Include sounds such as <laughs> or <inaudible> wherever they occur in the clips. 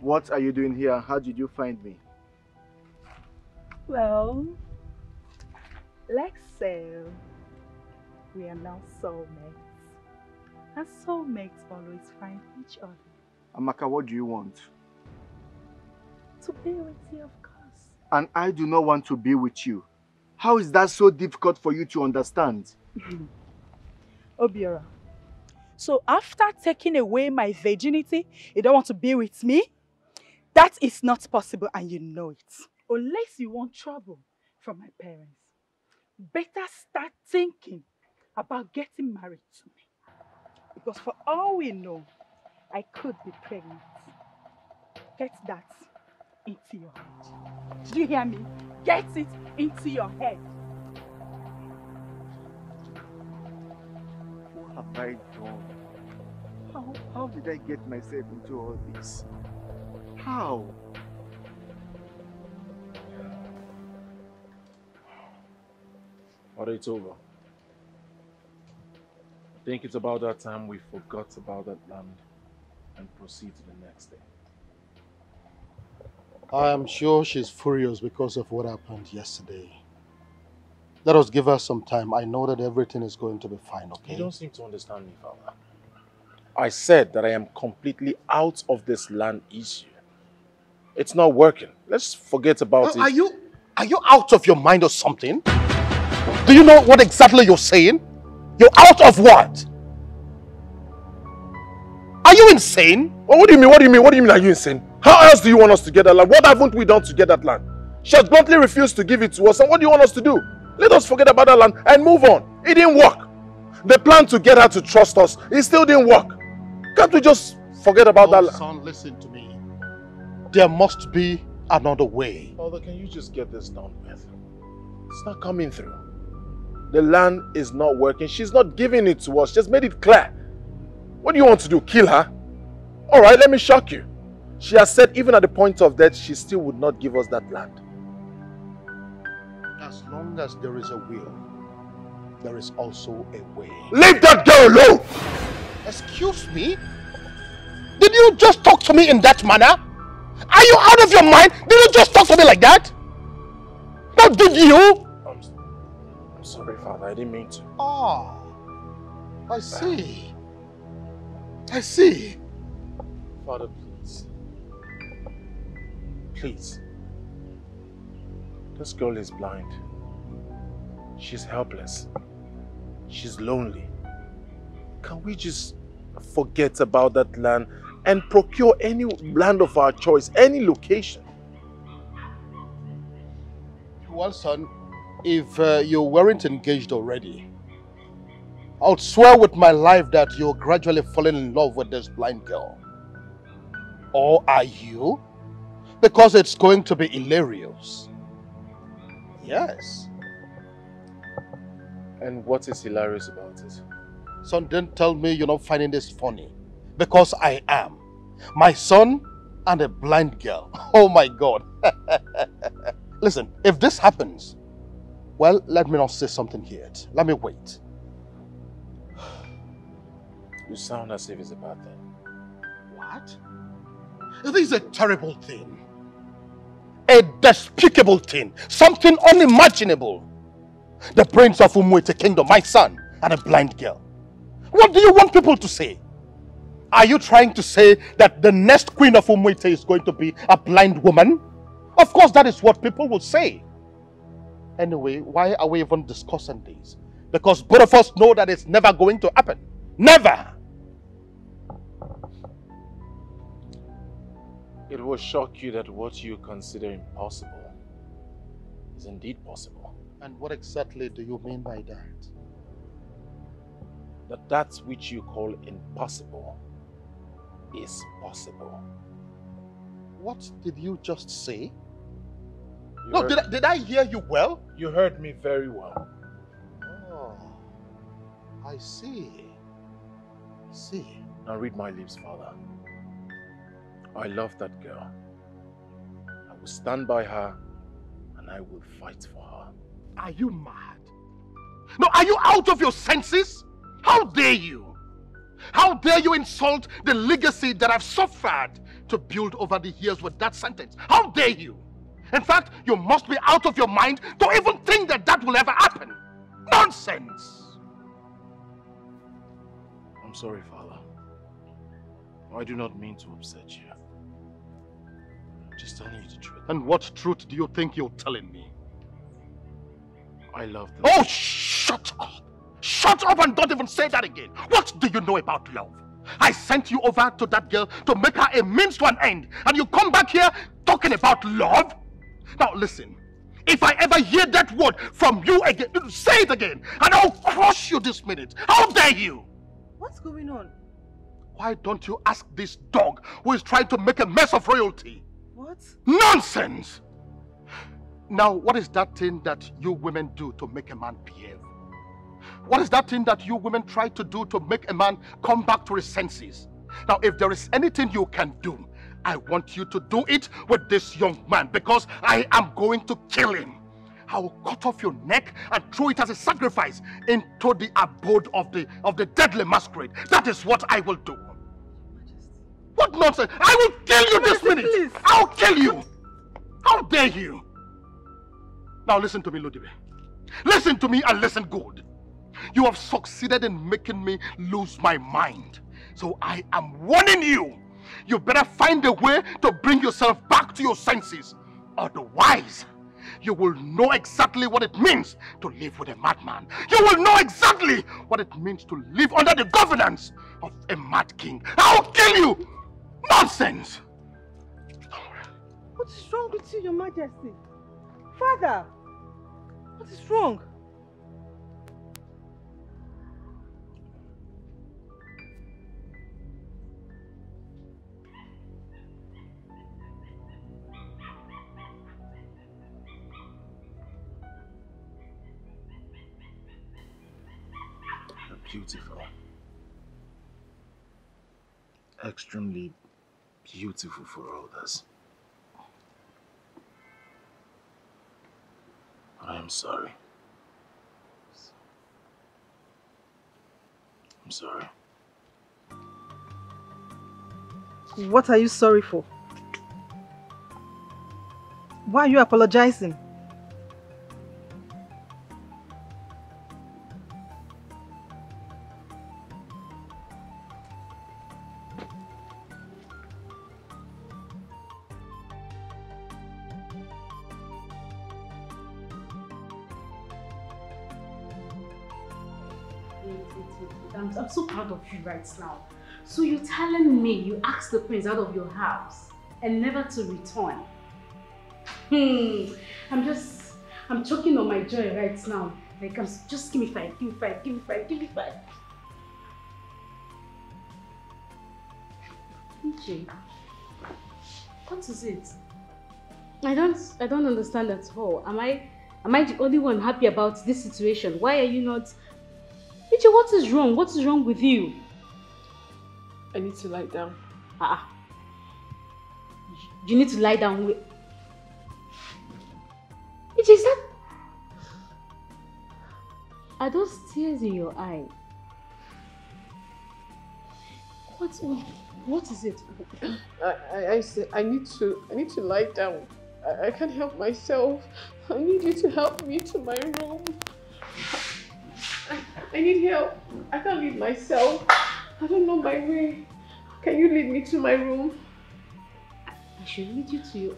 What are you doing here? How did you find me? Well, let's say we are now soulmates. And soulmates always find each other. Amaka, what do you want? To be with you, of course. And I do not want to be with you. How is that so difficult for you to understand? <laughs> Obiora, so after taking away my virginity, you don't want to be with me? That is not possible and you know it. Unless you want trouble from my parents. Better start thinking about getting married to me. Because for all we know, I could be pregnant. Get that into your head. Do you hear me? Get it into your head. Have I done? How, how did I get myself into all this? How? But it's over. I think it's about that time we forgot about that land and proceed to the next day. I am sure she's furious because of what happened yesterday. Let us give her some time. I know that everything is going to be fine, okay? You don't seem to understand me, Father. I said that I am completely out of this land issue. It's not working. Let's forget about Uh, it. Are you are you out of your mind or something? Do you know what exactly you're saying? You're out of what? Are you insane? Well, what do you mean? What do you mean? What do you mean? Are you insane? How else do you want us to get that land? What haven't we done to get that land? She has bluntly refused to give it to us. And what do you want us to do? Let us forget about that land and move on. It didn't work. The plan to get her to trust us, it still didn't work. Can't we just forget about that Oh, land? son, listen to me. There must be another way. Father, can you just get this done with? It's not coming through. The land is not working. She's not giving it to us. Just made it clear. What do you want to do? Kill her? All right, let me shock you. She has said even at the point of death, she still would not give us that land. As long as there is a will, there is also a way. Leave that girl alone! Excuse me? Did you just talk to me in that manner? Are you out of your mind? Did you just talk to me like that? Now did you? I'm, I'm sorry, Father. I didn't mean to. Ah, I see. I see. Father, please. Please. This girl is blind. She's helpless. She's lonely. Can we just forget about that land and procure any land of our choice, any location? Well, son, if uh, you weren't engaged already, I'll swear with my life that you're gradually falling in love with this blind girl. Or are you? Because it's going to be hilarious. Yes. And what is hilarious about it? Son, don't tell me you're not finding this funny. Because I am. My son and a blind girl. <laughs> Oh my God. <laughs> Listen, if this happens, well, let me not say something here. Let me wait. You sound as if it's a bad thing. What? This is a terrible thing. A despicable thing. Something unimaginable. The prince of Umuete kingdom, my son, and a blind girl. What do you want people to say? Are you trying to say that the next queen of Umuete is going to be a blind woman? Of course, that is what people will say. Anyway, why are we even discussing this? Because both of us know that it's never going to happen. Never! It will shock you that what you consider impossible is indeed possible. And what exactly do you mean by that? That that which you call impossible is possible. What did you just say? You No, did I, did I hear you well? You heard me very well. Oh, I see. I see. Now read my lips, Father. I love that girl. I will stand by her and I will fight for her. Are you mad? No, are you out of your senses? How dare you? How dare you insult the legacy that I've suffered to build over the years with that sentence. How dare you? In fact, you must be out of your mind to even think that that will ever happen. Nonsense! I'm sorry, Father. I do not mean to upset you. I'm just telling you the truth. And what truth do you think you're telling me? I love them. Oh, shut up! Shut up and don't even say that again. What do you know about love? I sent you over to that girl to make her a means to an end. And you come back here talking about love? Now listen, if I ever hear that word from you again, say it again, and I'll crush you this minute. How dare you? What's going on? Why don't you ask this dog who is trying to make a mess of royalty? What? Nonsense! Now, what is that thing that you women do to make a man behave? What is that thing that you women try to do to make a man come back to his senses? Now, if there is anything you can do, I want you to do it with this young man because I am going to kill him. I will cut off your neck and throw it as a sacrifice into the abode of the of the deadly masquerade. That is what I will do. What nonsense! I will kill you this minute! Please. I'll kill you! How dare you! Now listen to me, Ludibe. Listen to me and listen good. You have succeeded in making me lose my mind. So I am warning you. You better find a way to bring yourself back to your senses. Otherwise, you will know exactly what it means to live with a madman. You will know exactly what it means to live under the governance of a mad king. I'll kill you! Nonsense! What is wrong with you, your majesty? Father! What is wrong? Beautiful. Extremely beautiful for others. I am sorry. I'm sorry. What are you sorry for? Why are you apologizing? Right now. So you're telling me you asked the prince out of your house and never to return? Hmm. I'm just, I'm choking on my joy right now. Like, I'm, just give me five, give me five, give me five, give me five. Uche, what is it? I don't, I don't understand at all. Am I, am I the only one happy about this situation? Why are you not? Uche, what is wrong? What is wrong with you? I need to lie down. Ah, you need to lie down. With... Uche, is that? Are those tears in your eye? What? What is it? I, I, I said I need to I need to lie down. I, I can't help myself. I need you to help me to my room. I, I need help. I can't leave myself. I don't know my way. Can you lead me to my room? I should lead you to your.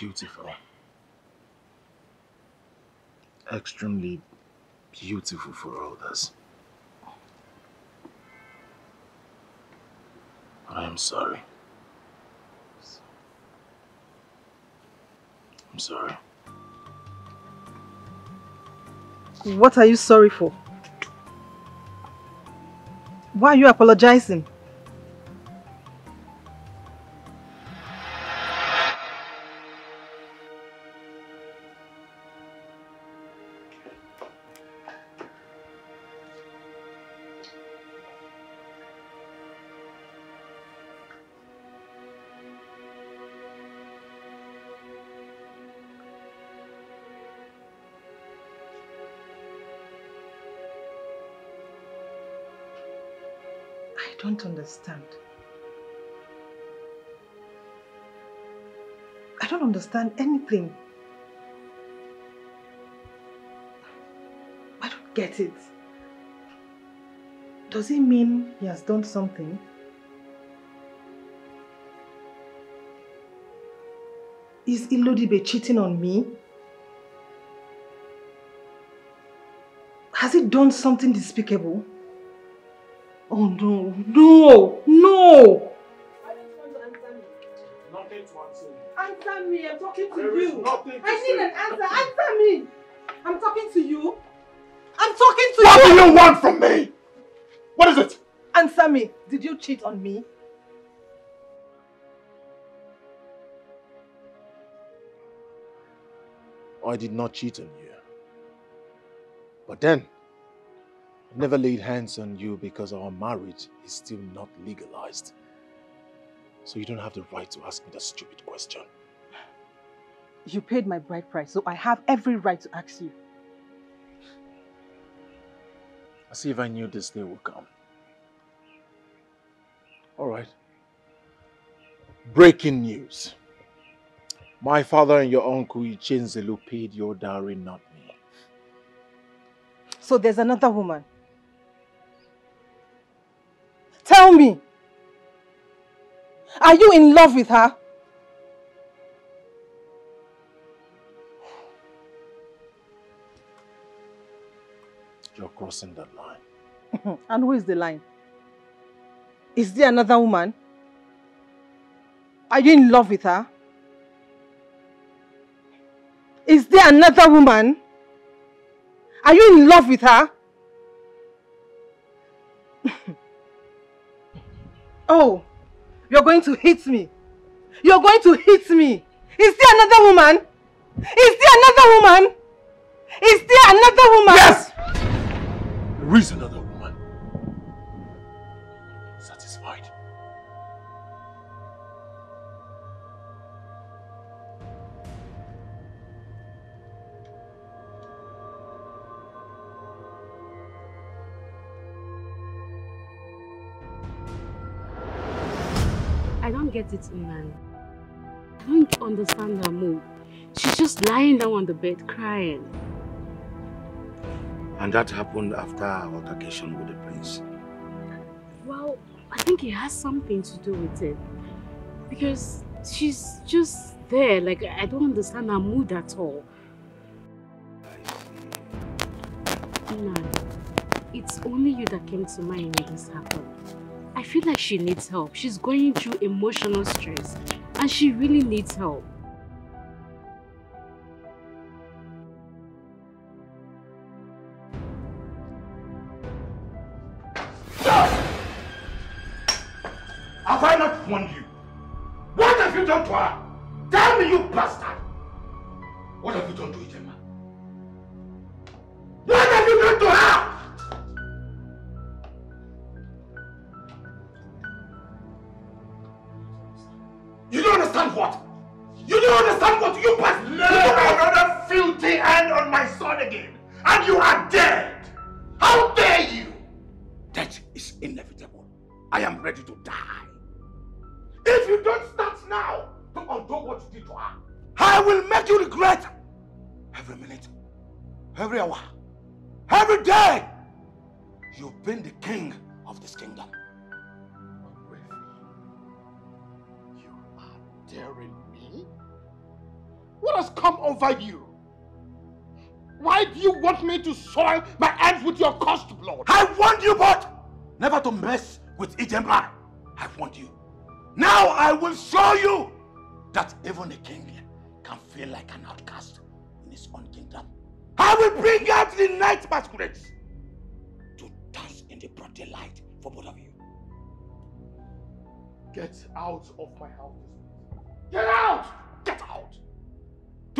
Beautiful. Extremely beautiful for others. I am sorry. I'm sorry. What are you sorry for? Why are you apologizing? Understand. I don't understand anything. I don't get it. Does it mean he has done something? Is Ilodibe cheating on me? Has he done something despicable? Oh no, no, no! Nothing to answer you. Answer me, I'm talking to There is you. nothing to I need say. an answer, answer me! I'm talking to you. I'm talking to What you! What do you want from me? What is it? Answer me. Did you cheat on me? I did not cheat on you. But then, I never laid hands on you because our marriage is still not legalized. So you don't have the right to ask me that stupid question. You paid my bride price, so I have every right to ask you. As if I knew this day would come. Alright. Breaking news. My father and your uncle Ichinzelu paid your dowry, not me. So there's another woman. Tell me. Are you in love with her? You're crossing the line. <laughs> and who is the line? Is there another woman? Are you in love with her? Is there another woman? Are you in love with her? <laughs> oh, you're going to hit me. You're going to hit me. Is there another woman? Is there another woman? Is there another woman? Yes! There is another get it, Iman. I don't understand her mood. She's just lying down on the bed crying. And that happened after our altercation with the prince. Well, I think it has something to do with it. Because she's just there. Like, I don't understand her mood at all. Iman, it's only you that came to mind when this happened. I feel like she needs help. She's going through emotional stress. And she really needs help.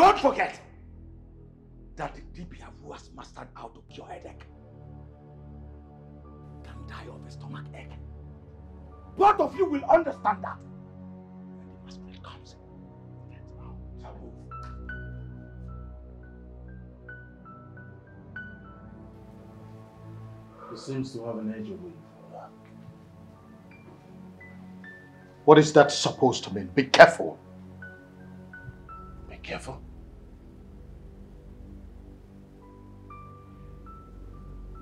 Don't forget that the Dibia who has mastered how to cure headache can die of a stomach ache. Both of you will understand that when the masquerade comes. Get out. Now move. He seems to have an edge away for that. What is that supposed to mean? Be careful. Be careful.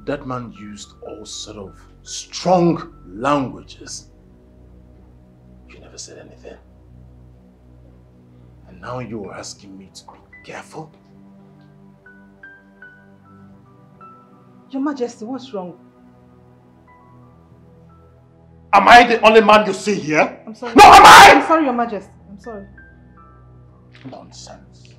That man used all sort of strong languages. You never said anything. And now you are asking me to be careful? Your Majesty, what's wrong? Am I the only man you see here? I'm sorry. No, am I? I'm sorry, Your Majesty. I'm sorry. Nonsense.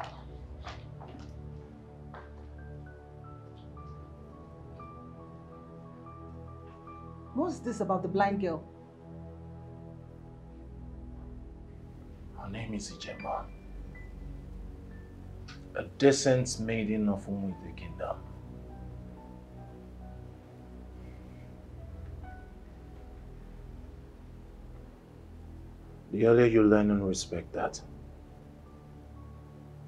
What's this about the blind girl? Her name is Ijema. A decent maiden of Umuite Kingdom. The earlier you learn and respect that,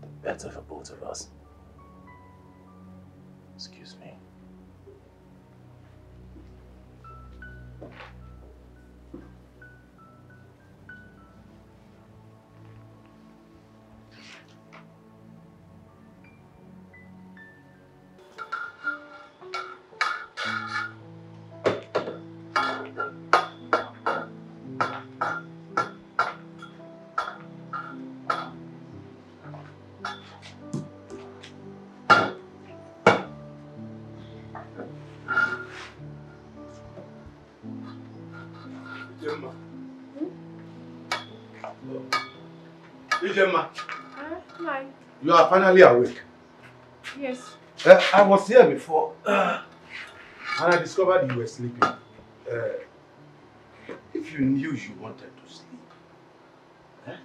the better for both of us. Excuse me. You are finally awake. Yes. Uh, I was here before uh, and I discovered you were sleeping. Uh, if you knew you wanted to sleep, eh,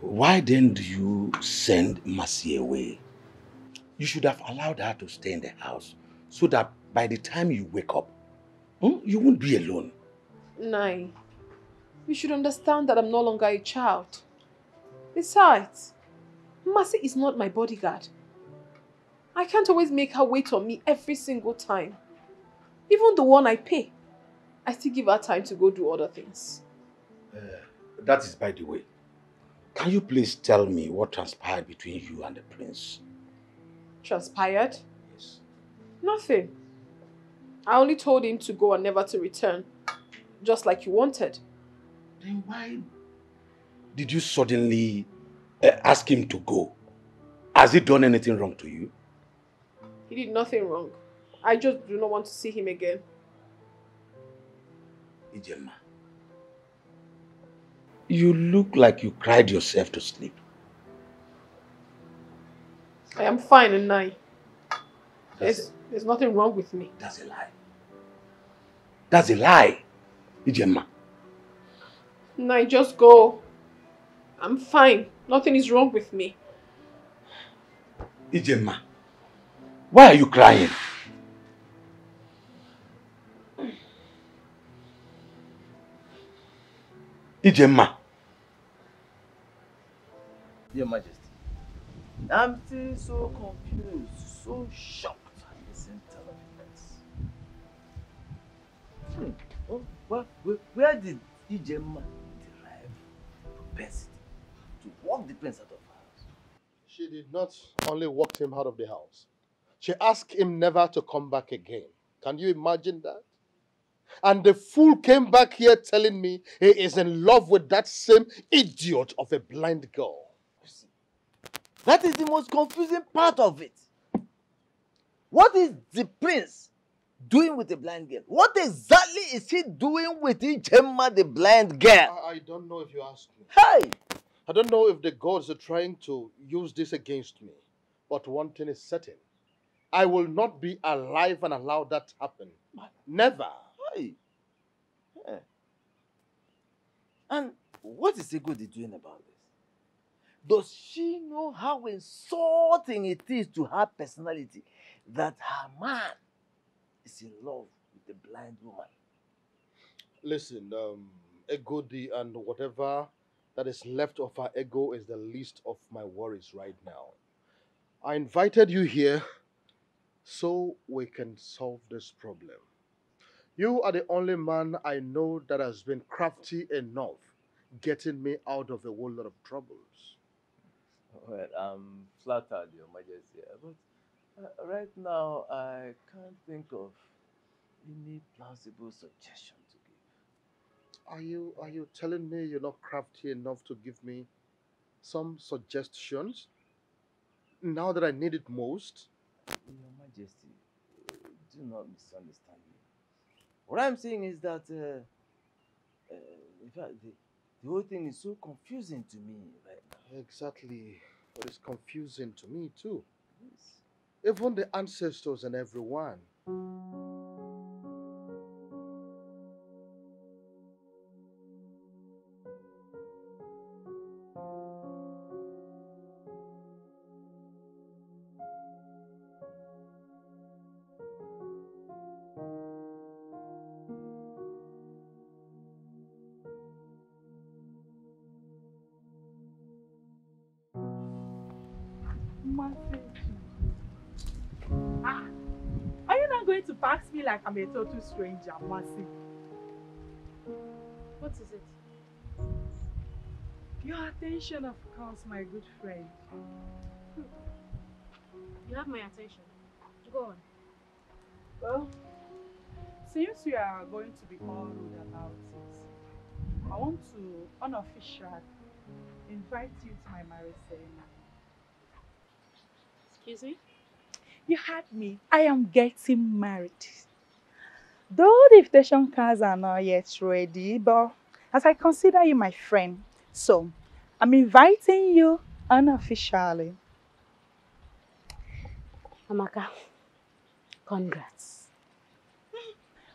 why didn't you send Mercy away? You should have allowed her to stay in the house so that by the time you wake up, hmm, you won't be alone. Nne. You should understand that I'm no longer a child. Besides, Mercy is not my bodyguard. I can't always make her wait on me every single time. Even the one I pay, I still give her time to go do other things. That is by the way. Can you please tell me what transpired between you and the prince? Transpired? Yes. Nothing. I only told him to go and never to return, just like you wanted. Then why did you suddenly uh, Eh, ask him to go? Has he done anything wrong to you? He did nothing wrong. I just do not want to see him again. Ijema. You look like you cried yourself to sleep. I am fine and Nne. There's, there's nothing wrong with me. That's a lie. That's a lie, Ijema. Nne, just go. I'm fine. Nothing is wrong with me. Ijema. Why are you crying? Ijema. Your Majesty, I'm still so confused, so shocked at the center of events. Hmm. Oh, where, where, where did Ijema derive propensity to walk the prince out of her house? She did not only walk him out of the house, she asked him never to come back again. Can you imagine that? And the fool came back here telling me he is in love with that same idiot of a blind girl. That is the most confusing part of it. What is the prince doing with the blind girl? What exactly is he doing with Ijema, the blind girl? I, I don't know if you ask me. Hey! I don't know if the gods are trying to use this against me. But one thing is certain. I will not be alive and allow that to happen. Never. Hey. Yeah. And what is Egodi doing about this? Does she know how insulting it is to her personality that her man is in love with a blind woman? Listen, um, Egodi and whatever that is left of her ego is the least of my worries right now. I invited you here so we can solve this problem. You are the only man I know that has been crafty enough getting me out of a whole lot of troubles. Well, I'm flattered, Your Majesty, but uh, right now I can't think of any plausible suggestion. Are you are you telling me you're not crafty enough to give me some suggestions now that I need it most? Your Majesty, do not misunderstand me. What I'm saying is that, uh, uh, in fact, the, the whole thing is so confusing to me right now. Exactly. What is confusing to me too. Yes. Even the ancestors and everyone. Pass me like I'm a total stranger, Mercy? What is it? Your attention, of course, my good friend. Hmm. You have my attention. Go on. Well, since we are going to be all rude about it, I want to unofficially invite you to my marriage ceremony. Excuse me? You heard me. I am getting married. Though the invitation cards are not yet ready, but as I consider you my friend, so I'm inviting you unofficially. Amaka, congrats.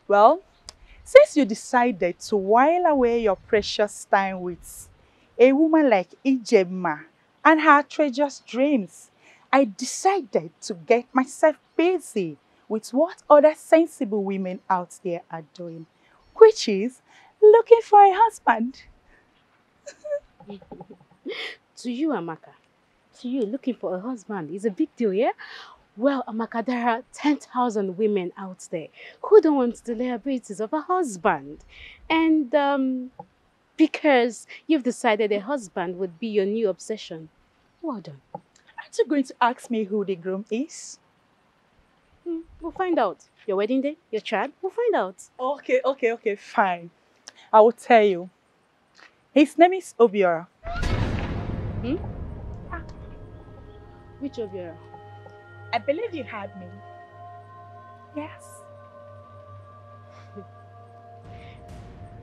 Well, since you decided to while away your precious time with a woman like Ijema and her treacherous dreams, I decided to get myself busy with what other sensible women out there are doing, which is looking for a husband. <laughs> to you, Amaka, to you, looking for a husband is a big deal, yeah? Well, Amaka, there are 10,000 women out there who don't want the liabilities of a husband. And um, because you've decided a husband would be your new obsession, well done. Aren't you going to ask me who the groom is? Hmm, we'll find out. Your wedding day, your child, we'll find out. Okay, okay, okay, fine. I will tell you. His name is Obiora. Hmm? Which of your... I believe you heard me. Yes. <laughs>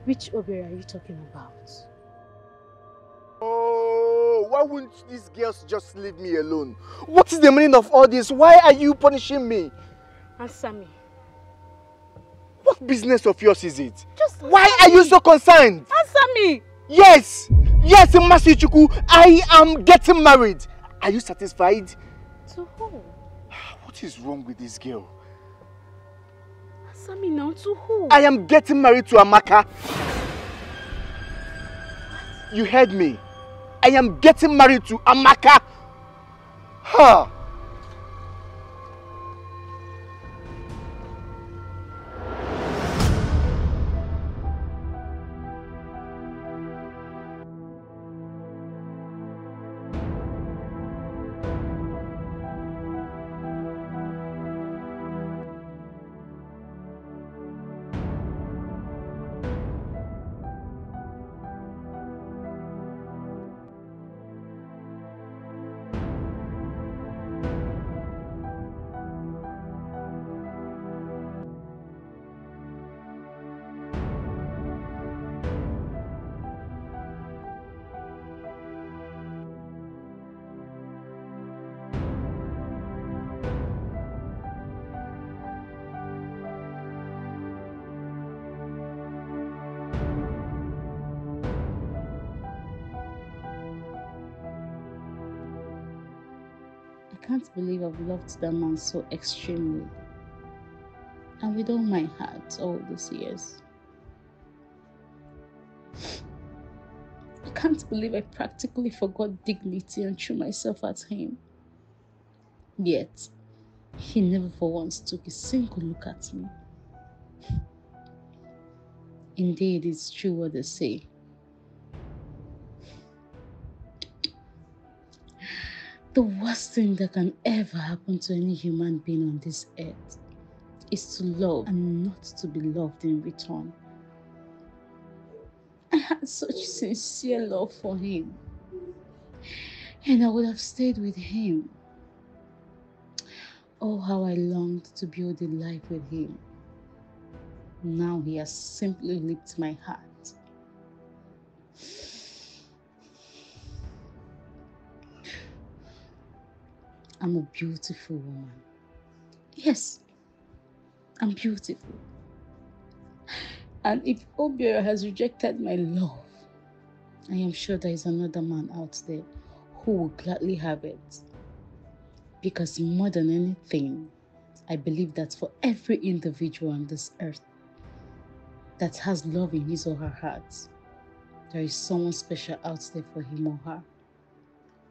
Which Obiora are you talking about? Oh, why wouldn't these girls just leave me alone? What is the meaning of all this? Why are you punishing me? Answer me. What business of yours is it? Just Why are you so concerned? Answer me! Yes, yes, Masichuku, I am getting married. Are you satisfied? To who? <sighs> What is wrong with this girl? Answer me now, to who? I am getting married to Amaka. You heard me. I am getting married to Amaka. Huh. Believe I've loved that man so extremely. And with all my heart all these years. I can't believe I practically forgot dignity and threw myself at him. Yet, he never for once took a single look at me. <laughs> Indeed, it's true what they say. The worst thing that can ever happen to any human being on this earth is to love and not to be loved in return. I had such sincere love for him, and I would have stayed with him. Oh, how I longed to build a life with him. Now he has simply licked my heart. I'm a beautiful woman. Yes, I'm beautiful. And if Obiora has rejected my love, I am sure there is another man out there who will gladly have it. Because more than anything, I believe that for every individual on this earth that has love in his or her heart, there is someone special out there for him or her.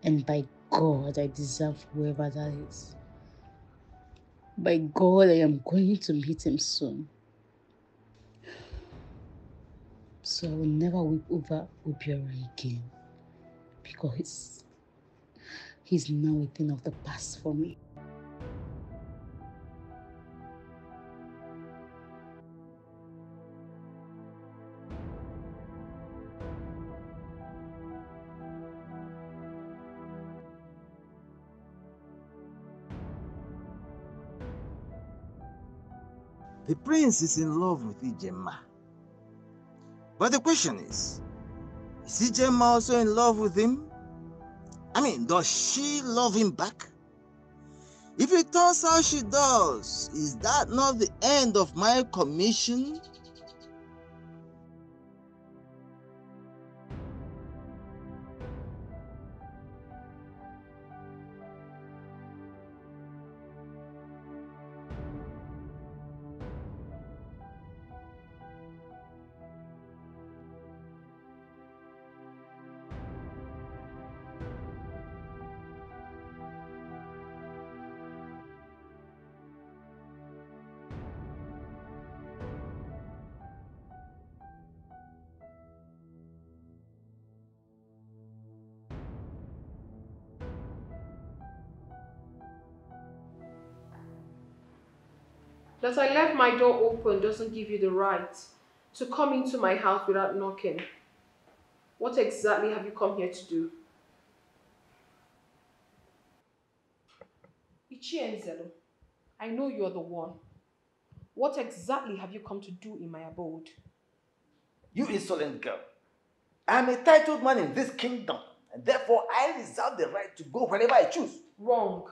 And by God, I deserve whoever that is. By God, I am going to meet him soon. So I will never weep over Obiora again because he's now a thing of the past for me. Prince is in love with Ijema. But the question is, is Ijema also in love with him? I mean, does she love him back? If it turns out she does, is that not the end of my commission? That I left my door open doesn't give you the right to come into my house without knocking. What exactly have you come here to do? Ichi Enzelo, I know you're the one. What exactly have you come to do in my abode? You insolent girl. I am a titled man in this kingdom, and therefore I reserve the right to go wherever I choose. Wrong.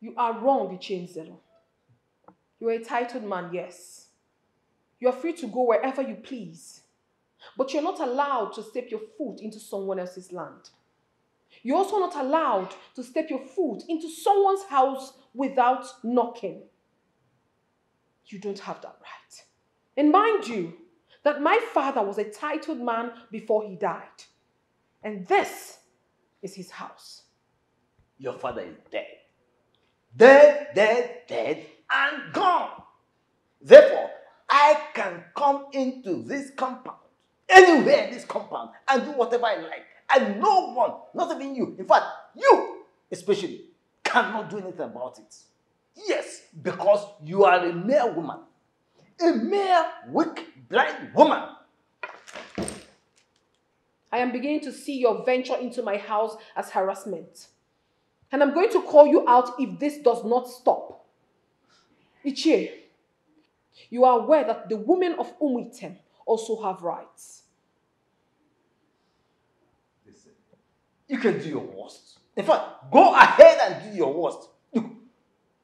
You are wrong, Ichi Enzelo. You're a titled man, yes. You're free to go wherever you please. But you're not allowed to step your foot into someone else's land. You're also not allowed to step your foot into someone's house without knocking. You don't have that right. And mind you, that my father was a titled man before he died. And this is his house. Your father is dead. Dead, dead, dead, and gone. Therefore, I can come into this compound, anywhere in this compound, and do whatever I like. And no one, not even you, in fact, you especially, cannot do anything about it. Yes, because you are a mere woman. A mere weak, blind woman. I am beginning to see your venture into my house as harassment. And I'm going to call you out if this does not stop. Ichie, you are aware that the women of Umuitem also have rights. Listen, you can do your worst. In fact, go ahead and do your worst. Look,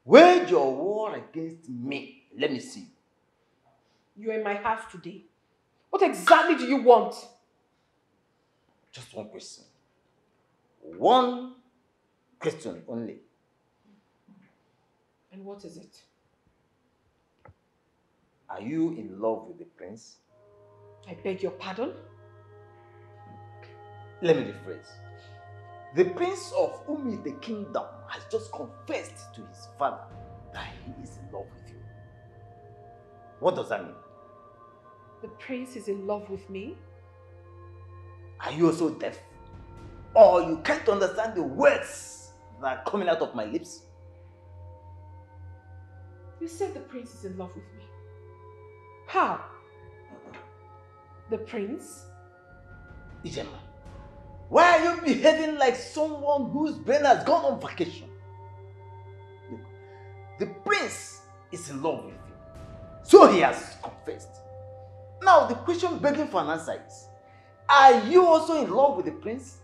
wage your war against me. Let me see. You're in my house today. What exactly do you want? Just one question. One question only. And what is it? Are you in love with the prince? I beg your pardon? Let me rephrase. The prince of Umi, the kingdom, has just confessed to his father that he is in love with you. What does that mean? The prince is in love with me? Are you also deaf? Or you can't understand the words that are coming out of my lips? You said the prince is in love with me. How? The prince? Ijema, why are you behaving like someone whose brain has gone on vacation? The prince is in love with you. So he has confessed. Now the question begging for an answer is, are you also in love with the prince?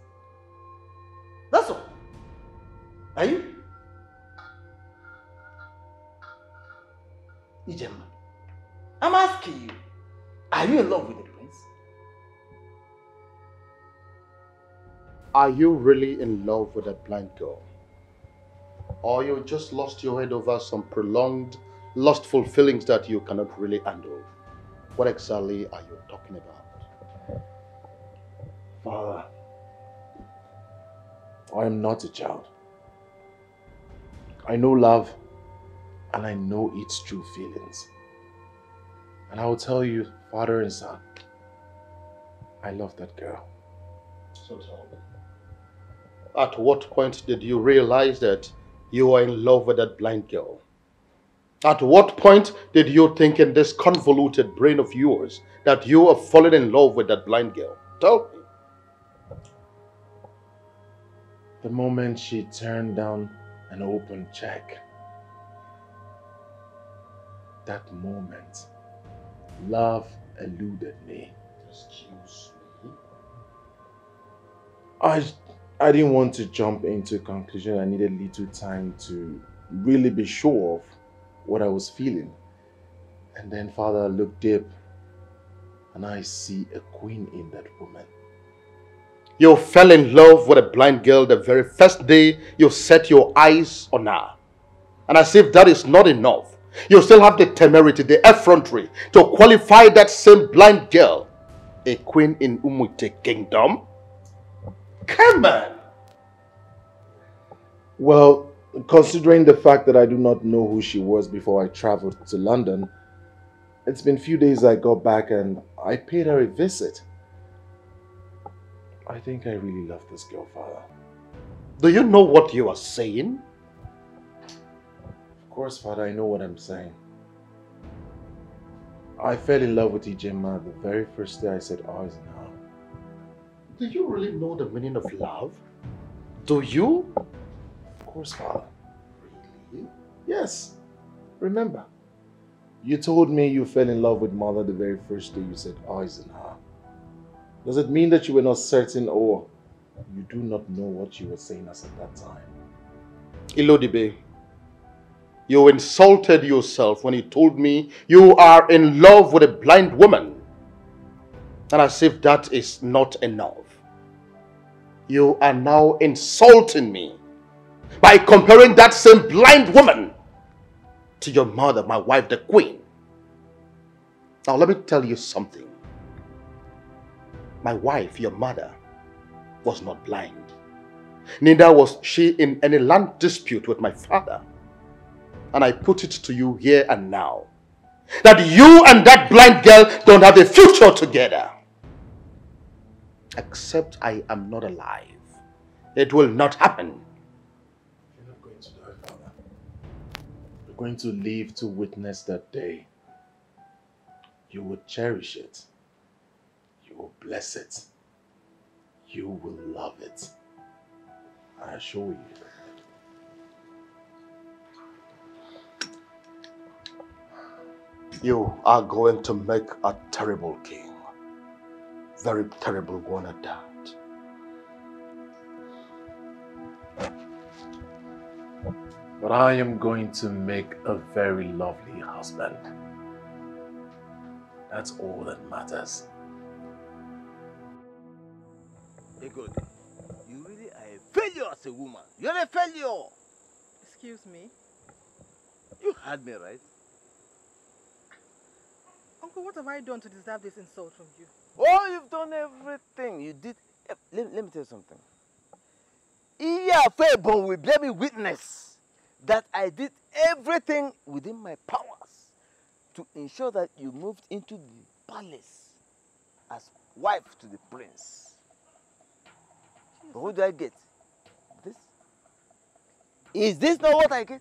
That's all. Are you? Ijema, I'm asking you, are you in love with the prince? Are you really in love with that blind girl? Or you just lost your head over some prolonged, lustful feelings that you cannot really handle? What exactly are you talking about? Father, I am not a child. I know love and I know its true feelings. And I will tell you, father and son, I love that girl. So tell me. At what point did you realize that you were in love with that blind girl? At what point did you think in this convoluted brain of yours that you have fallen in love with that blind girl? Tell me. The moment she turned down an open check, that moment, love eluded me. Excuse me. I, I didn't want to jump into a conclusion. I needed a little time to really be sure of what I was feeling. And then Father looked deep and I see a queen in that woman. You fell in love with a blind girl the very first day you set your eyes on her. And as if that is not enough, you still have the temerity, the effrontery to qualify that same blind girl a queen in Umuite kingdom. Come on. Well, considering the fact that I do not know who she was before I traveled to London, it's been few days I got back and I paid her a visit. I think I really love this girl, Father. Do you know what you are saying? Of course, Father, I know what I'm saying. I fell in love with Ijema the very first day I said eyes in her. Do you really know the meaning of love? Do you? Of course, Father. Really? Yes. Remember, you told me you fell in love with Mother the very first day you said eyes in her. Does it mean that you were not certain or you do not know what you were saying as at that time? Ilodibe, you insulted yourself when you told me you are in love with a blind woman. And as if that is not enough, you are now insulting me by comparing that same blind woman to your mother, my wife, the queen. Now, let me tell you something. My wife, your mother, was not blind. Neither was she in any land dispute with my father. And I put it to you here and now that you and that blind girl don't have a future together. Except I am not alive. It will not happen. You're not going to die, Father. You're going to live to witness that day. You will cherish it. You will bless it. You will love it. I assure you. You are going to make a terrible king. Very terrible one at that. But I am going to make a very lovely husband. That's all that matters. Hey, good. You really are a failure as a woman. You're a failure. Excuse me. You heard me right? Uncle, what have I done to deserve this insult from you? Oh, you've done everything. You did. eh, Let, let me tell you something. Iyafebon will bear me witness that I did everything within my powers to ensure that you moved into the palace as wife to the prince. But what do I get? This? Is this not what I get?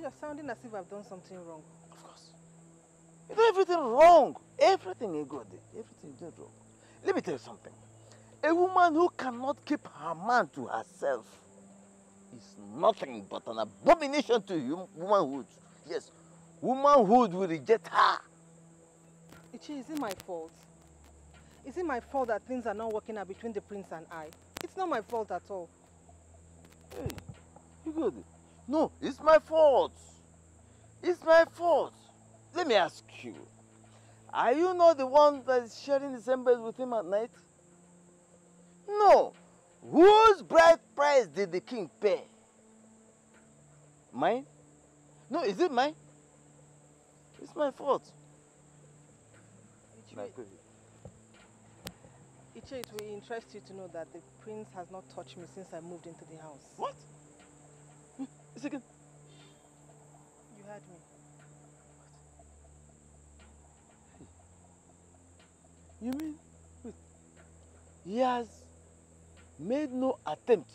You're sounding as if I've done something wrong. Of course. You do everything wrong. Everything you got there. Everything you did wrong. Let me tell you something. A woman who cannot keep her man to herself is nothing but an abomination to hum- womanhood. Yes, womanhood will reject her. Ichi, is it my fault? Is it my fault that things are not working out between the prince and I? It's not my fault at all. Hey, you it. No, it's my fault. It's my fault. Let me ask you. Are you not the one that is sharing the same bed with him at night? No. Whose bride price did the king pay? Mine? No, is it mine? It's my fault. My Ichi, Ichi, it will interest you to know that the prince has not touched me since I moved into the house. What? It's again. You heard me. What? You mean? Wait. He has made no attempt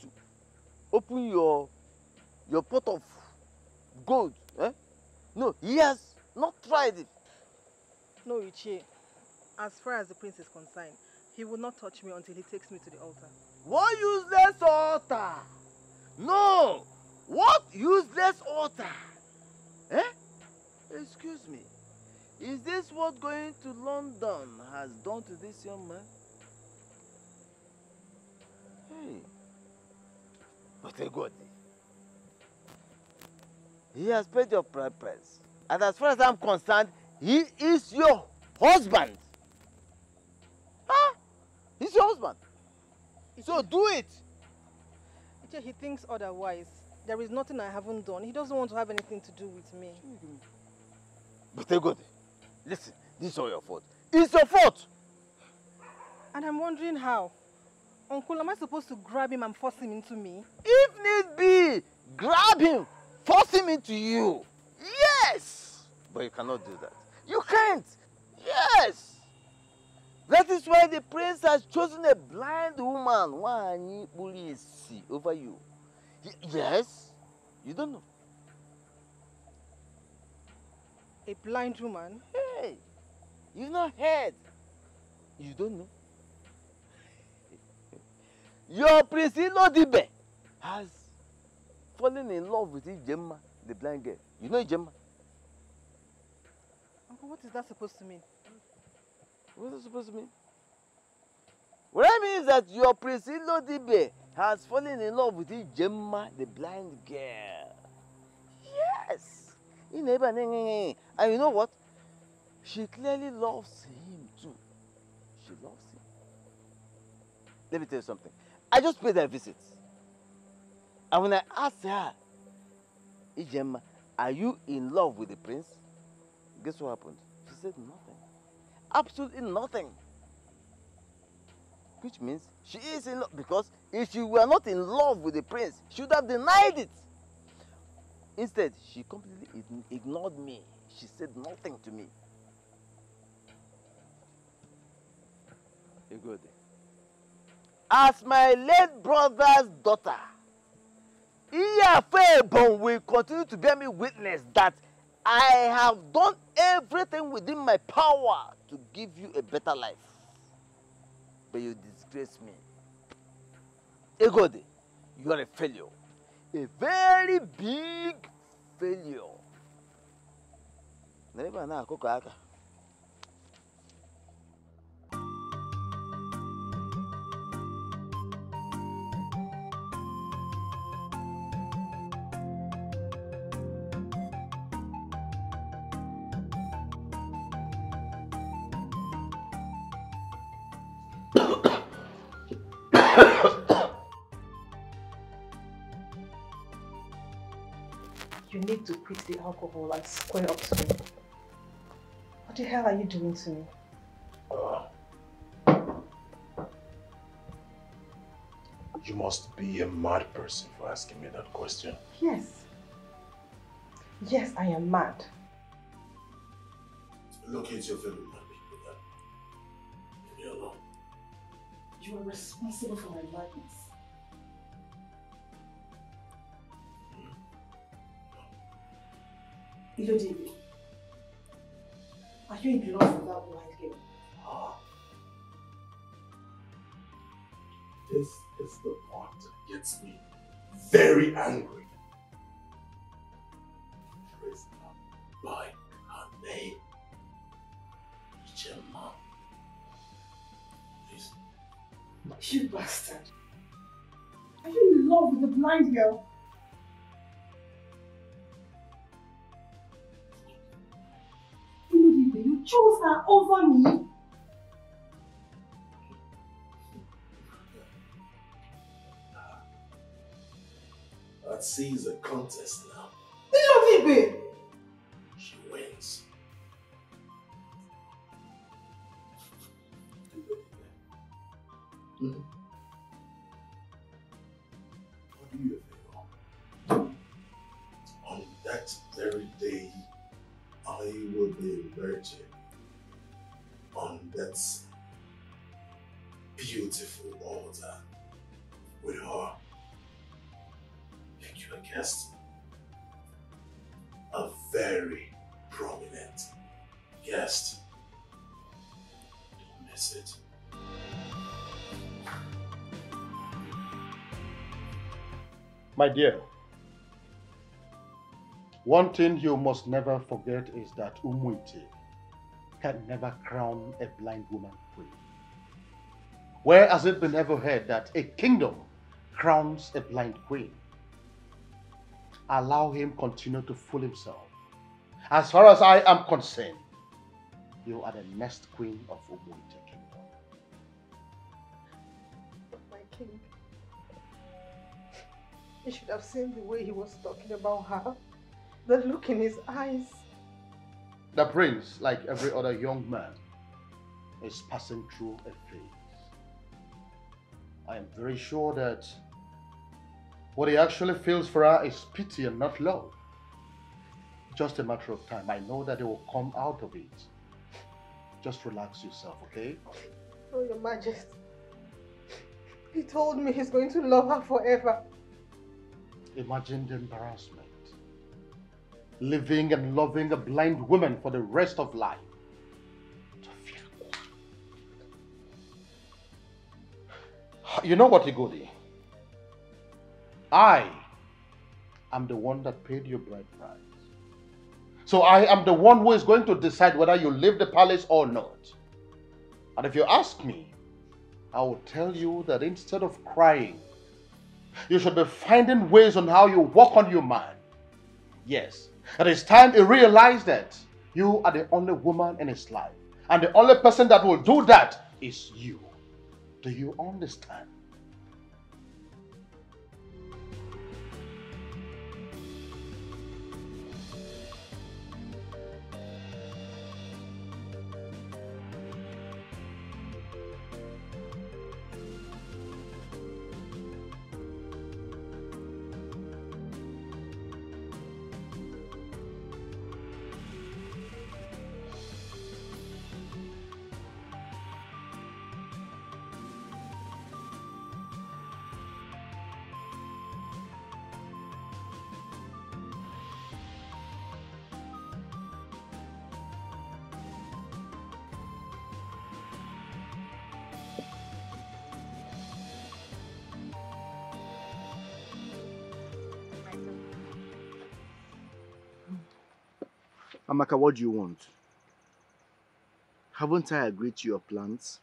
to open your your pot of gold. Eh? No, he has not tried it. No, Ichi. As far as the prince is concerned, he will not touch me until he takes me to the altar. What useless altar? No! What useless altar? Eh? Excuse me. Is this what going to London has done to this young man? Hey. But a God. He has paid your pri- price. And as far as I'm concerned, he is your husband. Huh? He's your husband. So do it. He thinks otherwise. There is nothing I haven't done. He doesn't want to have anything to do with me. But a God. Listen, this is all your fault. It's your fault. And I'm wondering how. Uncle, am I supposed to grab him and force him into me? If need be, grab him, force him into you. Yes! But you cannot do that. You can't. Yes! That is why the prince has chosen a blind woman, Wanyi Bulisi, over you. Y- yes? You don't know. A blind woman? Hey, you not heard. You don't know. <laughs> Your Prince Ilodibe has fallen in love with Ijemma, the blind girl. You know Ijemma? Uncle, what is that supposed to mean? What is it supposed to mean? What I mean is that your Prince Ilodibe has fallen in love with Ijemma, the blind girl. Yes. And you know what? She clearly loves him too. She loves him. Let me tell you something. I just paid her a visit. And when I asked her, Ijemma, are you in love with the prince? Guess what happened? She said nothing. Absolutely nothing. Which means she is in love because if she were not in love with the prince, she would have denied it. Instead, she completely ign- ignored me. She said nothing to me. There. As my late brother's daughter, Iyafebon will continue to bear me witness that I have done everything within my power to give you a better life. But you disgrace me. Egode, you are a failure. A very big failure. Never na akụkọ aka. Need to quit the alcohol and square up to me. What the hell are you doing to me? You must be a mad person for asking me that question. Yes. Yes, I am mad. Locate your fellow mad people then. Leave me alone. You are responsible for my madness. Ilodibe, are you in love with that blind girl? This is the part that gets me very angry. Trace her by her name. Gemma. Please. You bastard. Are you in love with the blind girl? Ilodibe, you chose her over me. Let's see the contest now. Ilodibe! She wins. Mhm. What do you think? On that very day, I will be a virgin. On that beautiful altar with her. Make you a guest. A very prominent guest. Don't miss it. My dear, one thing you must never forget is that Umuite can never crown a blind woman queen. Where has it been ever heard that a kingdom crowns a blind queen? Allow him continue to fool himself. As far as I am concerned, you are the next queen of Umuite kingdom. My king. You should have seen the way he was talking about her. The look in his eyes. The prince, like every other young man, is passing through a phase. I am very sure that what he actually feels for her is pity and not love. Just a matter of time. I know that he will come out of it. Just relax yourself, okay? Oh, your majesty. He told me he's going to love her forever. Imagine the embarrassment. Living and loving a blind woman for the rest of life. You know what, Egodi? I am the one that paid your bride price. So I am the one who is going to decide whether you leave the palace or not. And if you ask me, I will tell you that instead of crying, you should be finding ways on how you work on your man. Yes, it is time to realize that you are the only woman in his life. And the only person that will do that is you. Do you understand? Amaka, what do you want? Haven't I agreed to your plans?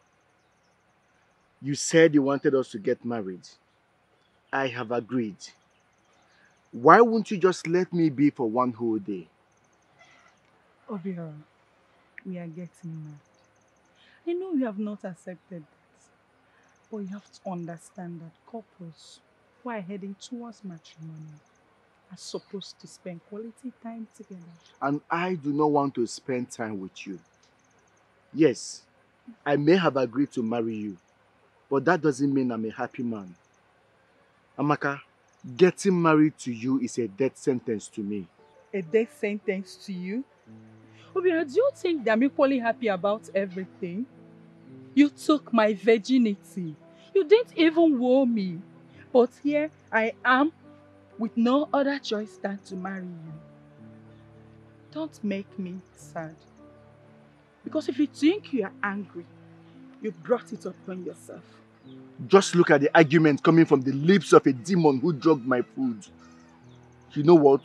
You said you wanted us to get married. I have agreed. Why won't you just let me be for one whole day? Obiora, we are getting married. I know you have not accepted that, but you have to understand that couples who are heading towards matrimony are supposed to spend quality time together. And I do not want to spend time with you. Yes, I may have agreed to marry you, but that doesn't mean I'm a happy man. Amaka, getting married to you is a death sentence to me. A death sentence to you? Obiora, do you think that I'm equally happy about everything? You took my virginity. You didn't even woo me. But here I am with no other choice than to marry you. Don't make me sad. Because if you think you are angry, you brought it upon yourself. Just look at the argument coming from the lips of a demon who drugged my food. You know what?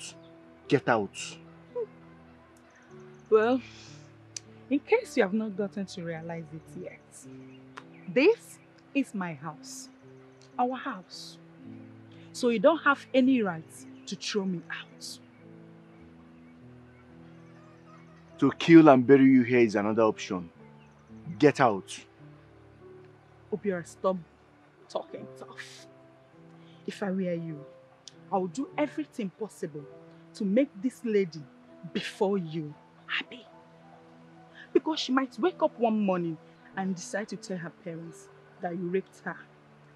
Get out. Well, in case you have not gotten to realize it yet, this is my house. Our house. So you don't have any right to throw me out. To kill and bury you here is another option. Get out. Hope you're stop talking tough. If I were you, I would do everything possible to make this lady before you happy. Because she might wake up one morning and decide to tell her parents that you raped her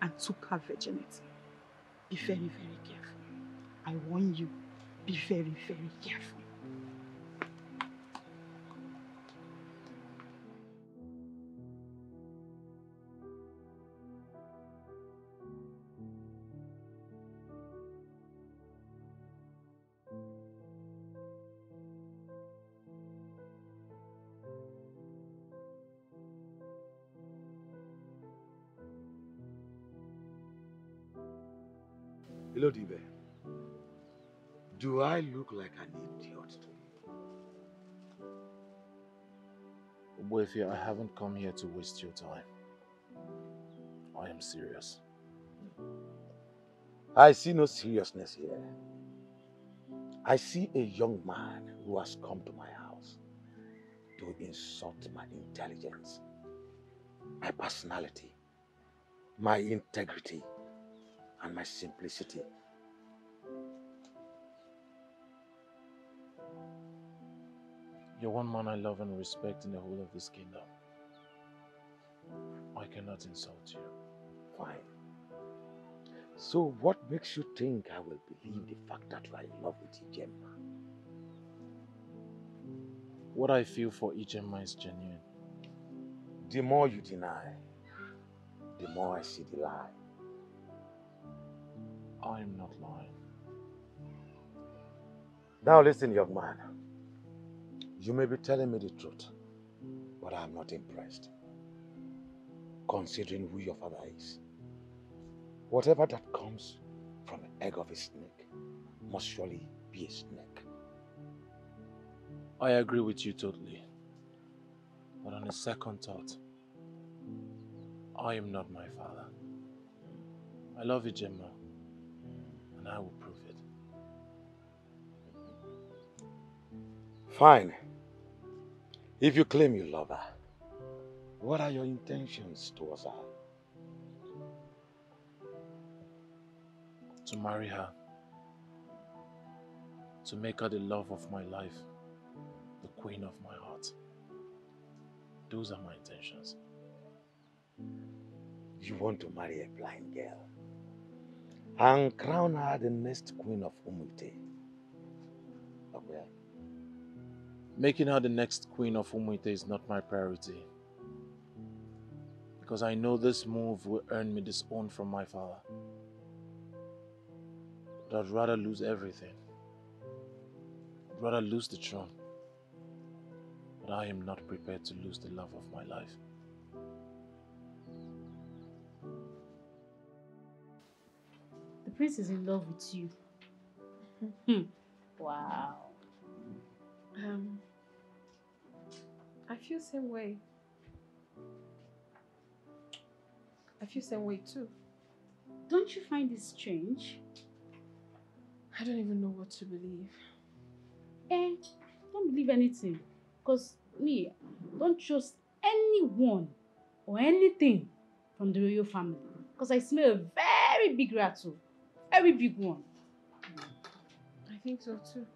and took her virginity. Be very, very careful. I warn you, be very, very careful. I look like an idiot to you? I haven't come here to waste your time. I am serious. I see no seriousness here. I see a young man who has come to my house to insult my intelligence, my personality, my integrity, and my simplicity. You're one man I love and respect in the whole of this kingdom. I cannot insult you. Fine. So what makes you think I will believe the fact that you are in love with Ijemma? What I feel for Ijemma is genuine. The more you deny, the more I see the lie. I am not lying. Now listen, young man. You may be telling me the truth, but I am not impressed. Considering who your father is. Whatever that comes from the egg of a snake must surely be a snake. I agree with you totally. But on a second thought, I am not my father. I love you, Gemma, and I will prove it. Fine. If you claim you love her, what are your intentions towards her? To marry her, to make her the love of my life, the queen of my heart. Those are my intentions. You want to marry a blind girl and crown her the next queen of Umuite. Okay. Making her the next queen of Umuite is not my priority. Because I know this move will earn me disown from my father. But I'd rather lose everything. I'd rather lose the throne. But I am not prepared to lose the love of my life. The prince is in love with you. Hmm. wow. Um, I feel same way. I feel same way too. Don't you find this strange? I don't even know what to believe. Eh, don't believe anything. Because me, don't trust anyone or anything from the royal family. Because I smell a very big rattle. Very big one. I think so too.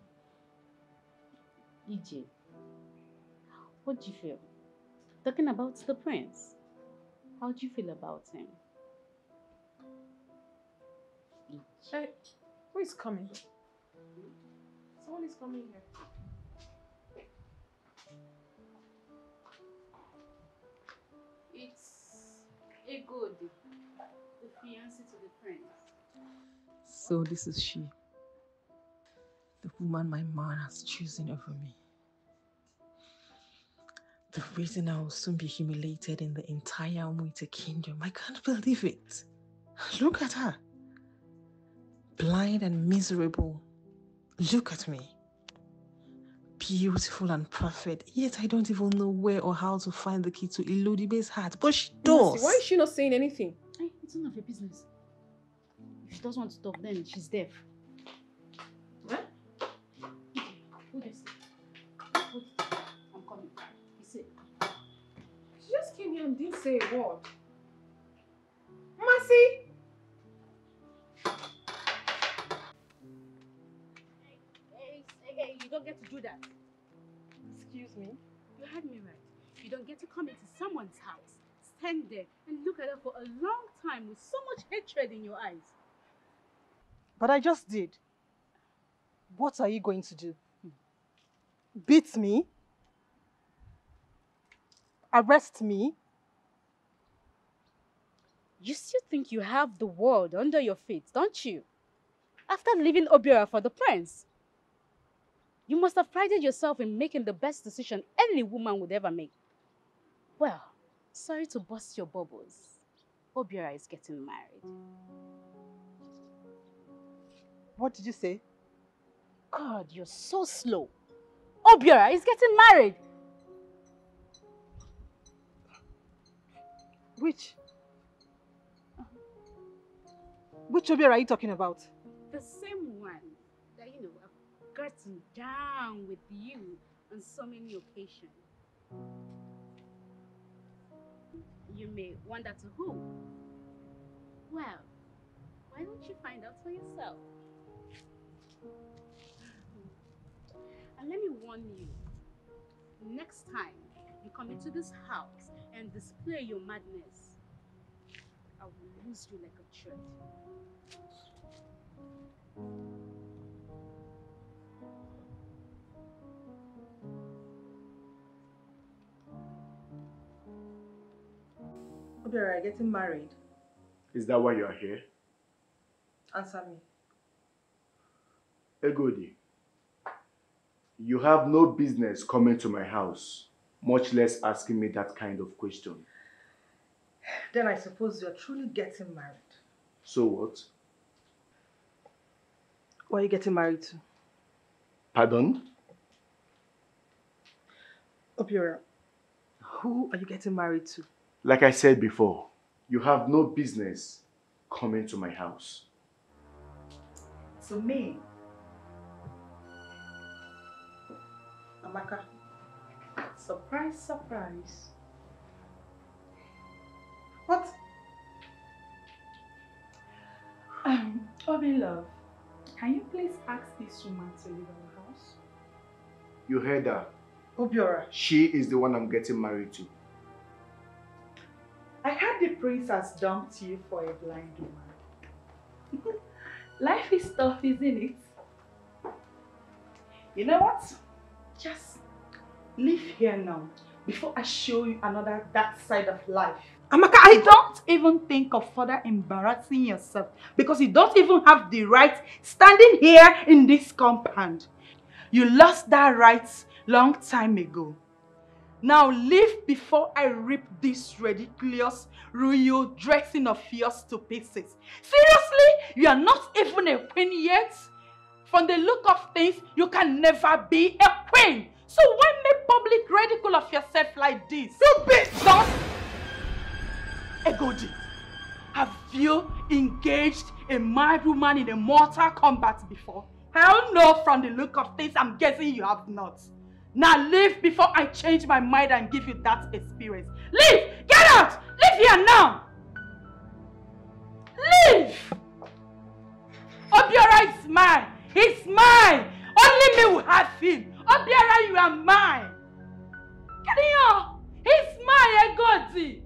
EJ, what do you feel? Talking about the prince, how do you feel about him? Hey, who is coming? Someone is coming here. It's a good, the fiancé to the prince. So this is she. The woman my man has chosen over me. The reason I will soon be humiliated in the entire Umuite kingdom. I can't <laughs> believe it. Look at her. Blind and miserable. Look at me. Beautiful and perfect. Yet I don't even know where or how to find the key to Ilodibe's heart. But she does. Why is she not saying anything? Hey, it's none of your business. If she doesn't want to talk, then she's deaf. She just came here and didn't say a word. Mercy! Hey, hey, hey, you don't get to do that. Excuse me? You heard me right. You don't get to come into someone's house, stand there, and look at her for a long time with so much hatred in your eyes. But I just did. What are you going to do? Beat me? Arrest me? You still think you have the world under your feet, don't you? After leaving Obiora for the prince. You must have prided yourself in making the best decision any woman would ever make. Well, sorry to bust your bubbles. Obiora is getting married. What did you say? God, you're so slow. Obiora is getting married. Which? Which Obiora are you talking about? The same one that, you know, I've gotten down with you on so many occasions. You may wonder to who? Well, why don't you find out for yourself? And let me warn you, next time you come into this house and display your madness, I will lose you like a thread. Obiora, are getting married. Is that why you are here? Answer me. Egodi, you have no business coming to my house, much less asking me that kind of question. Then I suppose you're truly getting married. So what? Who are you getting married to? Pardon? Obiora, who are you getting married to? Like I said before, you have no business coming to my house. To me. Amaka. Surprise, surprise. What? Um, Obi love, can you please ask this woman to leave our house? You heard her. Obiora. She is the one I'm getting married to. I heard the prince has dumped you for a blind woman. <laughs> Life is tough, isn't it? You know what? Just leave here now before I show you another dark side of life. Amaka, I don't even think of further embarrassing yourself because you don't even have the right standing here in this compound. You lost that right long time ago. Now leave before I rip this ridiculous royal dressing of yours to pieces. Seriously? You are not even a queen yet? From the look of things, you can never be a queen. So why make public ridicule of yourself like this? You bitch! Don't Egodi, have you engaged a mad woman in a mortal combat before? Hell no, from the look of things, I'm guessing you have not. Now leave before I change my mind and give you that experience. Leave! Get out! Leave here now! Leave! Obiora is mine. He's mine. Only me will have him. Obiora, you are mine. Keniyo, he's mine. Egodi,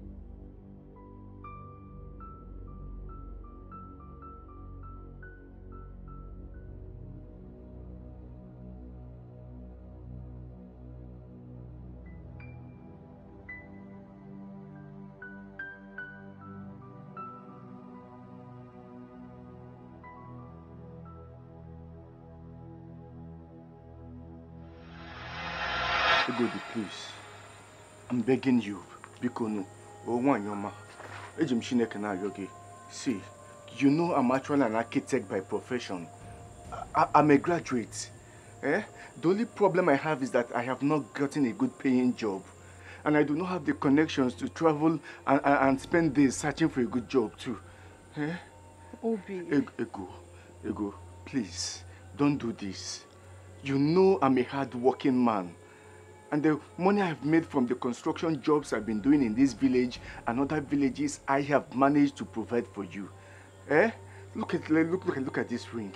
begging you. Biko no. Oh, one yoma. Ejim Shineke na yogi. See, you know I'm actually an architect by profession. I, I'm a graduate. Eh? The only problem I have is that I have not gotten a good paying job. And I do not have the connections to travel and, and, and spend days searching for a good job too. Eh? Obi. Ego, Ego, Ego, please, don't do this. You know I'm a hard-working man. And the money I've made from the construction jobs I've been doing in this village and other villages, I have managed to provide for you. Eh? Look at look look look at this ring.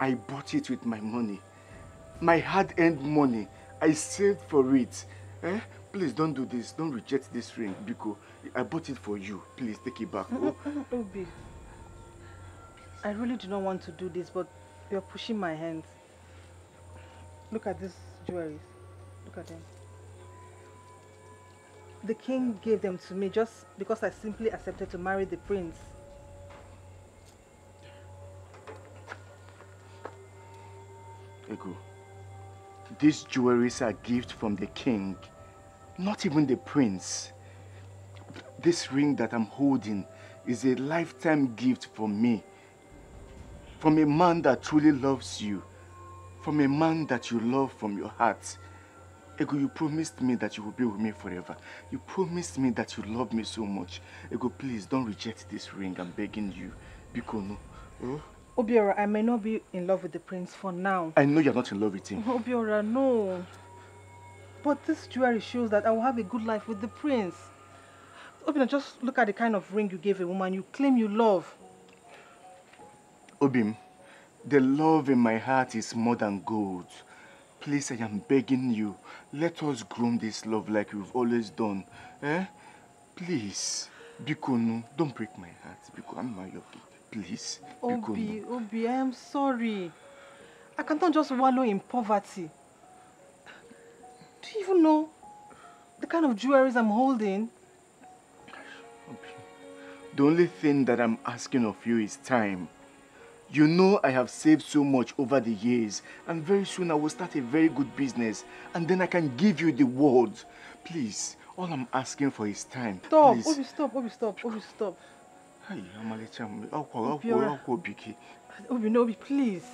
I bought it with my money. My hard-earned money. I saved for it. Eh? Please don't do this. Don't reject this ring, Biko. I bought it for you. Please take it back. Oh. Obi. I really do not want to do this, but you're pushing my hands. Look at these jewelries. Look at them. The king gave them to me just because I simply accepted to marry the prince. Ego, these jewelries are gift from the king, not even the prince. This ring that I'm holding is a lifetime gift from me. From a man that truly loves you. From a man that you love from your heart. Ego, you promised me that you will be with me forever. You promised me that you love me so much. Ego, please don't reject this ring. I'm begging you. Bikono. Oh? Obiora, I may not be in love with the prince for now. I know you're not in love with him. Obiora, no. But this jewelry shows that I will have a good life with the prince. Obiora, just look at the kind of ring you gave a woman you claim you love. Obim, the love in my heart is more than gold. Please, I am begging you, let us groom this love like we've always done. Eh? Please. Bikono, don't break my heart. Biko, I'm not your Please. Obi, Obi, I am sorry. I cannot just wallow in poverty. Do you even know the kind of jewelries I'm holding? The only thing that I'm asking of you is time. You know I have saved so much over the years and very soon I will start a very good business and then I can give you the world. Please, all I'm asking for is time. Stop, Please. Obi, stop, Obi, stop, Obi, stop. Hey, Amalicha, Akwa, Obiora. Akwa, Akwa, Obi, no, Obi, please.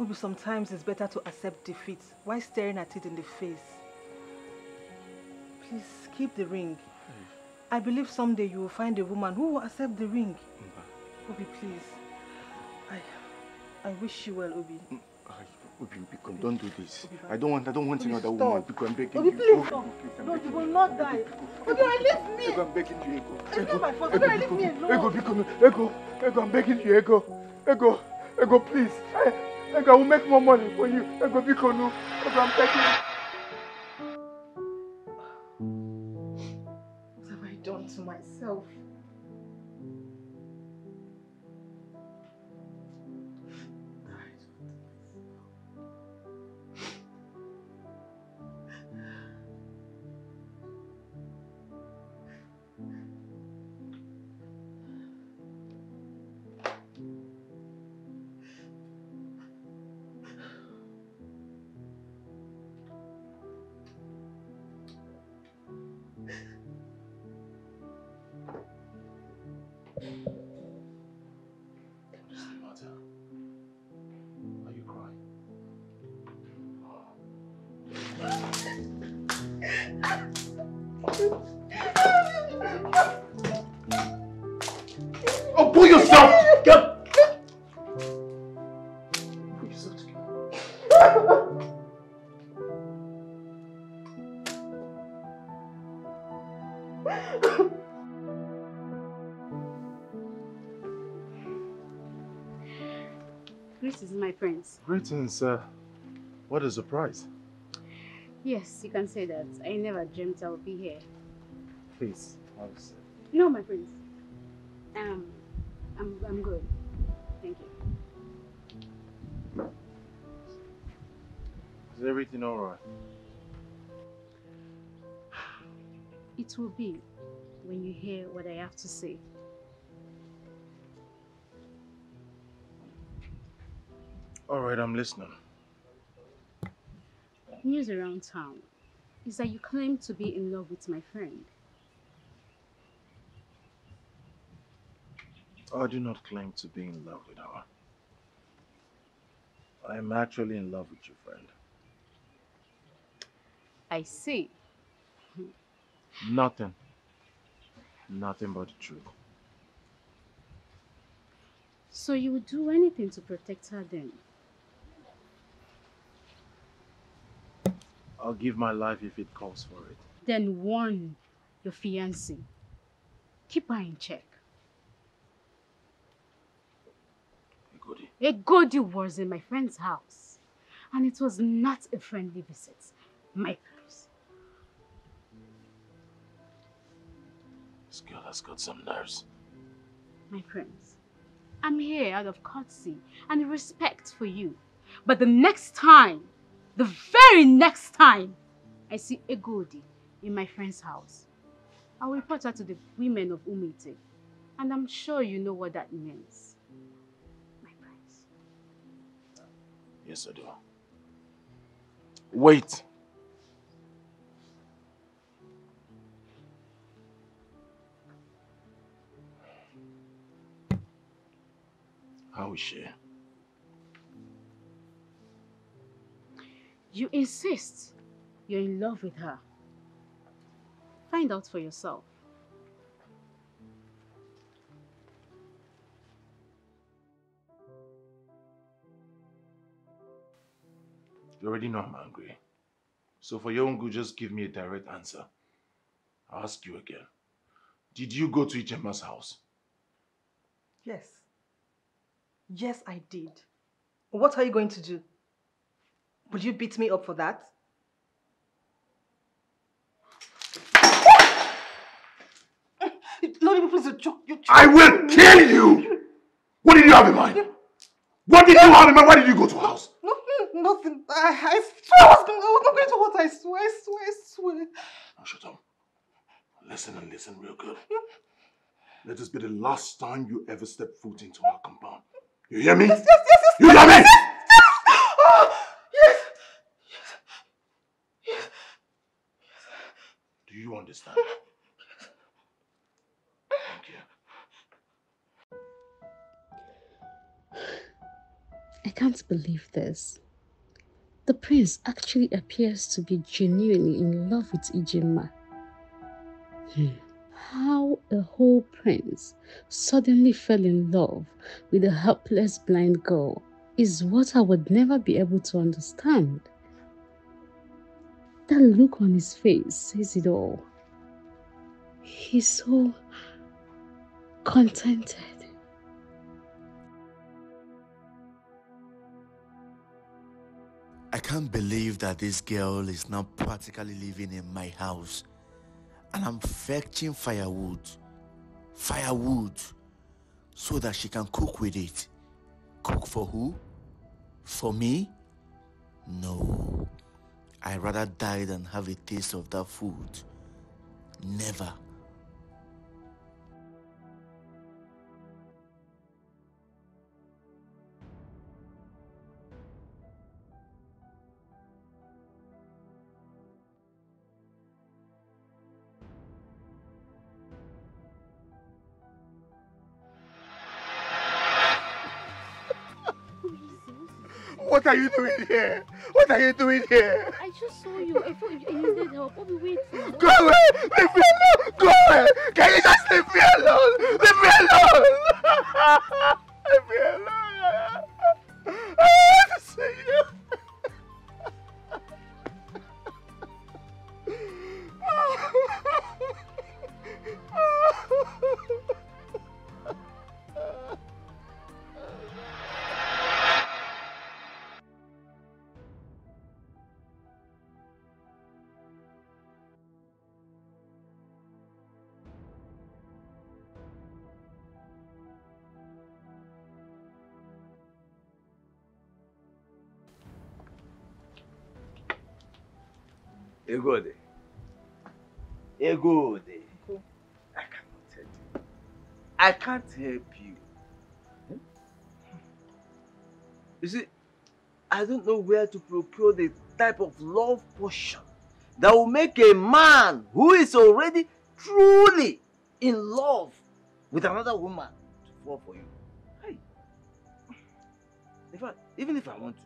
Obi, sometimes it's better to accept defeat while staring at it in the face. Please keep the ring. I believe someday you will find a woman who will accept the ring. Obi, please. I, wish you well, Obi. Obi, Biko, don't do this. I don't want, I don't want Obi, another stop. woman. Biko, I'm begging Obi, you. please stop. please, I'm No, you will not die. Obi, leave me. Ego, I'm begging you, Ego. It's not my fault. Ego, Obi, leave me Ego, alone. Biko, no. Ego, Ego, I'm begging you, Ego. Ego, Ego, please. Eh, Ego, I will make more money for you. Ego, no. Ego, I'm begging you. Greetings. Greetings, uh, what a surprise. Yes, you can say that. I never dreamt I would be here. Please, have a seat. No, my friends. Um, I'm, I'm good. Thank you. Is everything alright? It will be when you hear what I have to say. Alright, I'm listening. News around town is that you claim to be in love with my friend. I do not claim to be in love with her. I am actually in love with your friend. I see. Nothing. Nothing but the truth. So you would do anything to protect her then? I'll give my life if it calls for it. Then warn your fiancé. Keep her in check. Goody. Egodi was in my friend's house. And it was not a friendly visit. My friends. This girl has got some nerves. My friends. I'm here out of courtesy and respect for you. But the next time, the very next time I see Egodi in my friend's house, I'll report her to the women of Umuite. And I'm sure you know what that means. My friends. Yes, I do. Wait. How is she? You insist you're in love with her. Find out for yourself. You already know I'm angry. So for your own good, just give me a direct answer. I'll ask you again. Did you go to Ichema's house? Yes. Yes, I did. What are you going to do? Will you beat me up for that? Lord, please, you joke. You I will kill you! What did you have in mind? What did you have in mind? Why did you go to her house? Nothing, nothing. I, I swear I was, I was not going to what I swear, I swear, I swear. Now shut up. Listen and listen real good. Let this be the last time you ever step foot into our compound. You hear me? Yes, yes, yes, yes. You hear me? Yes, yes. Ah! Oh, yes. Do you understand? Thank you. I can't believe this. The prince actually appears to be genuinely in love with Ijima. Hmm. How a whole prince suddenly fell in love with a helpless blind girl is what I would never be able to understand. That look on his face says it all. He's so contented. I can't believe that this girl is now practically living in my house. And I'm fetching firewood. Firewood. So that she can cook with it. Cook for who? For me? No. I rather die than have a taste of that food. Never. Are you doing here? What are you doing here? I just saw you. I thought you needed help. What are we waiting? Go away! Leave me alone! Go away! Can you just leave me alone? Leave me alone! <laughs> leave me alone! <laughs> I want to see you! Egodi. Egodi. I cannot help you. I can't help you. Hmm? You see, I don't know where to procure the type of love potion that will make a man who is already truly in love with another woman to fall for you. Hey. In fact, even if I want to,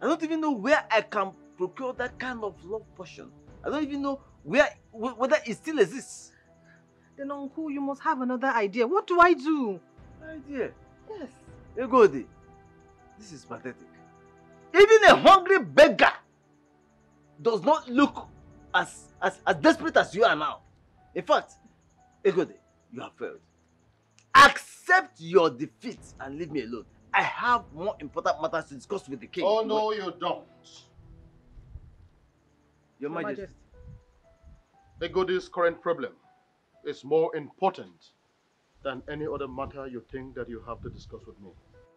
I don't even know where I can procure that kind of love potion. I don't even know where whether it still exists. Then uncle, you must have another idea. What do I do? Idea? Yes. Egodi, this is pathetic. Even a hungry beggar does not look as, as, as desperate as you are now. In fact, Egodi, you have failed. Accept your defeat and leave me alone. I have more important matters to discuss with the king. Oh, no, you don't. Your Majesty. Egodi's current problem is more important than any other matter you think that you have to discuss with me.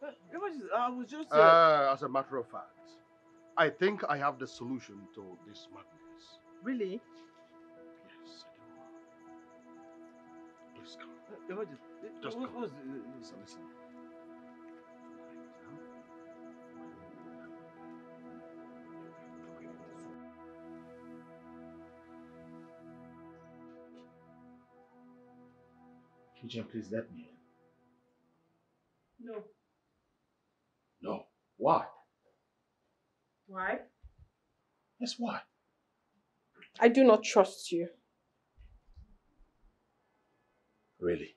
Uh, Your Majesty, I was just... Uh... Uh, as a matter of fact, I think I have the solution to this madness. Really? Yes, I do. Please come. Your Majesty, Just what come. was the- Listen, listen. Kitchen, please let me in. No. No. Why? Why? Yes, why? I do not trust you. Really?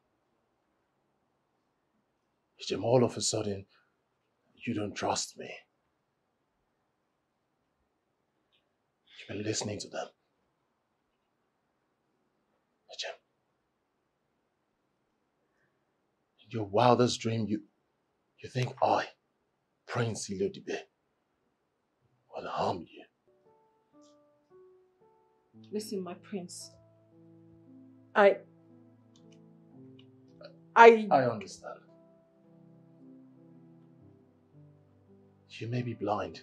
Jim, all of a sudden, you don't trust me. You've been listening to them. Jim. In your wildest dream, you, you think I, Prince Ilodibe, will harm you. Listen, my prince. I. I. I understand. You may be blind.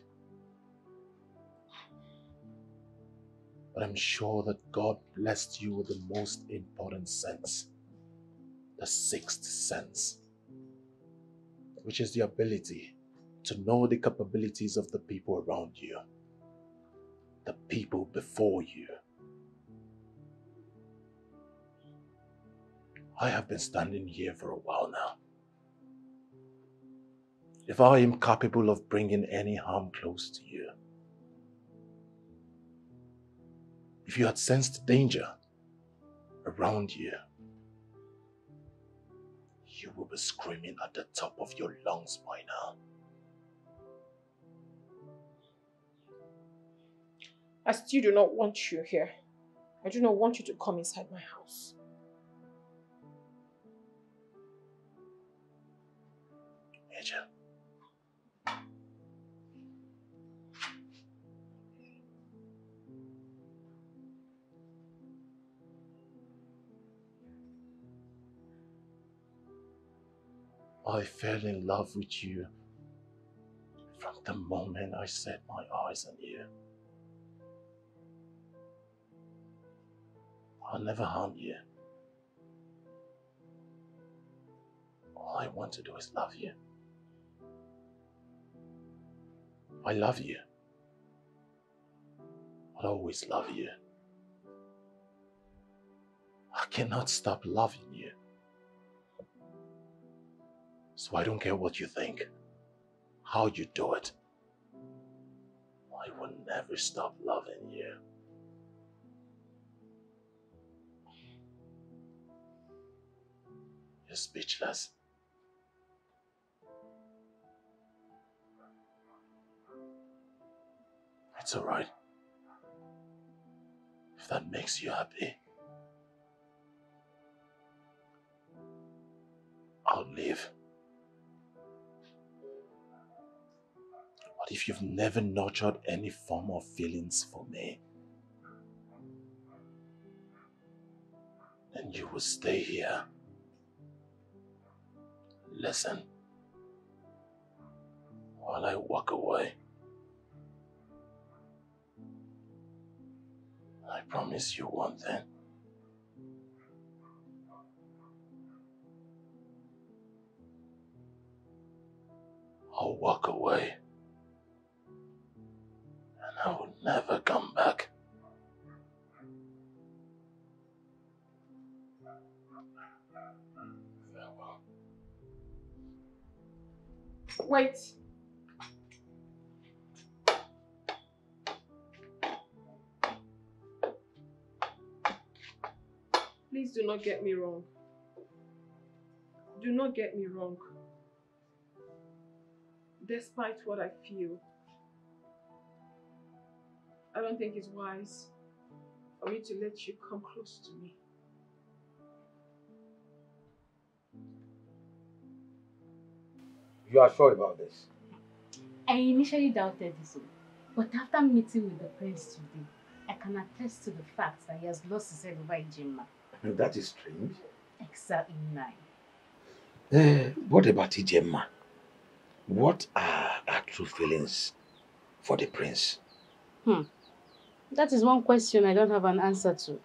But I'm sure that God blessed you with the most important sense the sixth sense, which is the ability to know the capabilities of the people around you, the people before you. I have been standing here for a while now. If I am capable of bringing any harm close to you, if you had sensed danger around you, you will be screaming at the top of your lungs by now. I still do not want you here. I do not want you to come inside my house. Major. I fell in love with you from the moment I set my eyes on you. I'll never harm you. All I want to do is love you. I love you. I'll always love you. I cannot stop loving you. So I don't care what you think, how you do it. I will never stop loving you. You're speechless. It's alright. If that makes you happy, I'll leave. But if you've never nurtured any form of feelings for me, then you will stay here. Listen while I walk away. I promise you one thing. I'll walk away. I will never come back. Wait. Please do not get me wrong. Do not get me wrong. Despite what I feel, I don't think it's wise for me to let you come close to me. You are sure about this? I initially doubted this, but after meeting with the prince today, I can attest to the fact that he has lost his head over Ijima. That is strange. Exactly Nne. Uh, what about Ijema? What are her true feelings for the prince? Hmm. That is one question I don't have an answer to.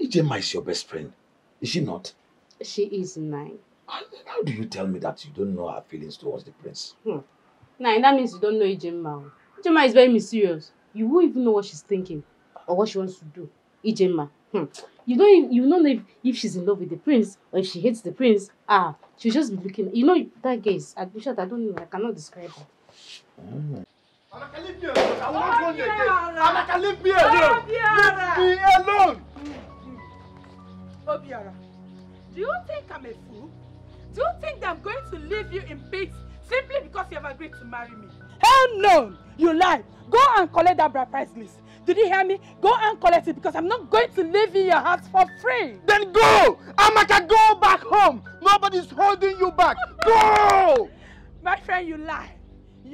Ijema is your best friend, is she not? She is Nne. How do you tell me that you don't know her feelings towards the prince? Hmm. Nne, that means you don't know Ijema. Ijema is very mysterious. You won't even know what she's thinking or what she wants to do. Ijema. Hmm. You don't even, you don't know if, if she's in love with the prince or if she hates the prince. Ah, she'll just be looking. You know that guy is I wish that I don't know. I cannot describe her. Mm. Amaka, leave me alone. I not go again. Amaka, leave me alone. Leave me alone. Obiara, do you think I'm a fool? Do you think that I'm going to leave you in peace simply because you have agreed to marry me? Hell no! You lied. Go and collect that bride price list. Did you hear me? Go and collect it because I'm not going to live in your house for free. Then go! Amaka, go back home. Nobody's holding you back. Go! My friend, you lie.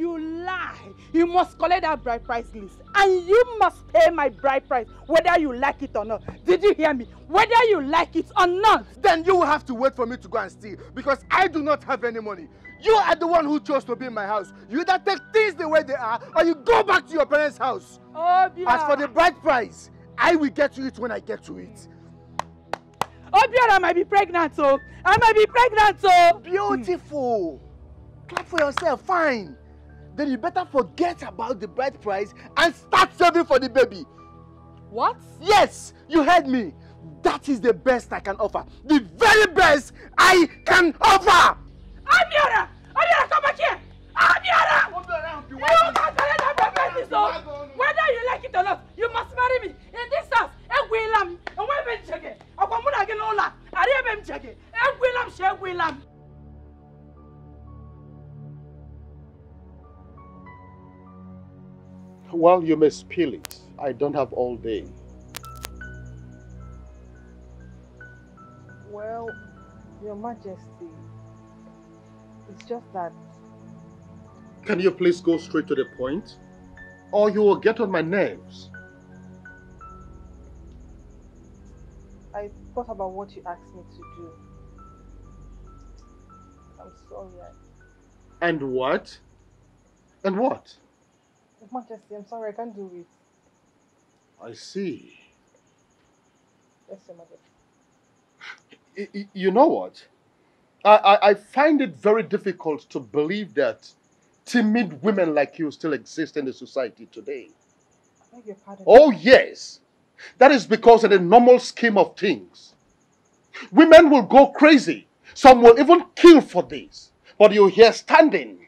You lie. You must collect that bride price list. And you must pay my bride price, whether you like it or not. Did you hear me? Whether you like it or not. Then you will have to wait for me to go and steal because I do not have any money. You are the one who chose to be in my house. You either take things the way they are or you go back to your parents' house. Obiora. As for the bride price, I will get to it when I get to it. Obiora might be pregnant, so I might be pregnant, oh. so. Oh. Beautiful. Clap for yourself, fine. Then you better forget about the bride price and start saving for the baby. What? Yes, you heard me. That is the best I can offer. The very best I can offer. Obiara! Obiara, come back here! Obiara! You can't collect that price, so whether you like it or not, you must marry me. In this house, Egwilam, and when Ben Chege, Akwamuna Genola, Ariabem Chege, Egwilam, Shegwilam. Well, you may spill it. I don't have all day. Well, Your Majesty, it's just that Can you please go straight to the point? Or you will get on my nerves. I thought about what you asked me to do. I'm sorry. I, And what? And what? Majesty, I'm sorry, I can't do it. I see. Yes, Your Majesty. You know what? I, I, I find it very difficult to believe that timid women like you still exist in the society today. I beg your pardon. Oh, yes. That is because in the normal scheme of things, women will go crazy. Some will even kill for this. But you're here standing,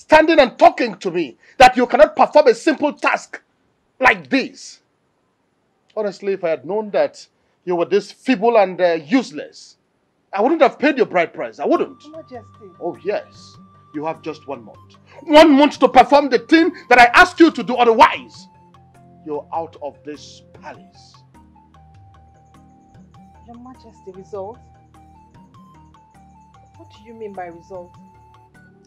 standing and talking to me that you cannot perform a simple task like this. Honestly, if I had known that you were this feeble and uh, useless, I wouldn't have paid your bride price. I wouldn't. Majesty. Oh, yes. You have just one month. One month to perform the thing that I asked you to do. Otherwise, you're out of this palace. Your Majesty, result? What do you mean by result?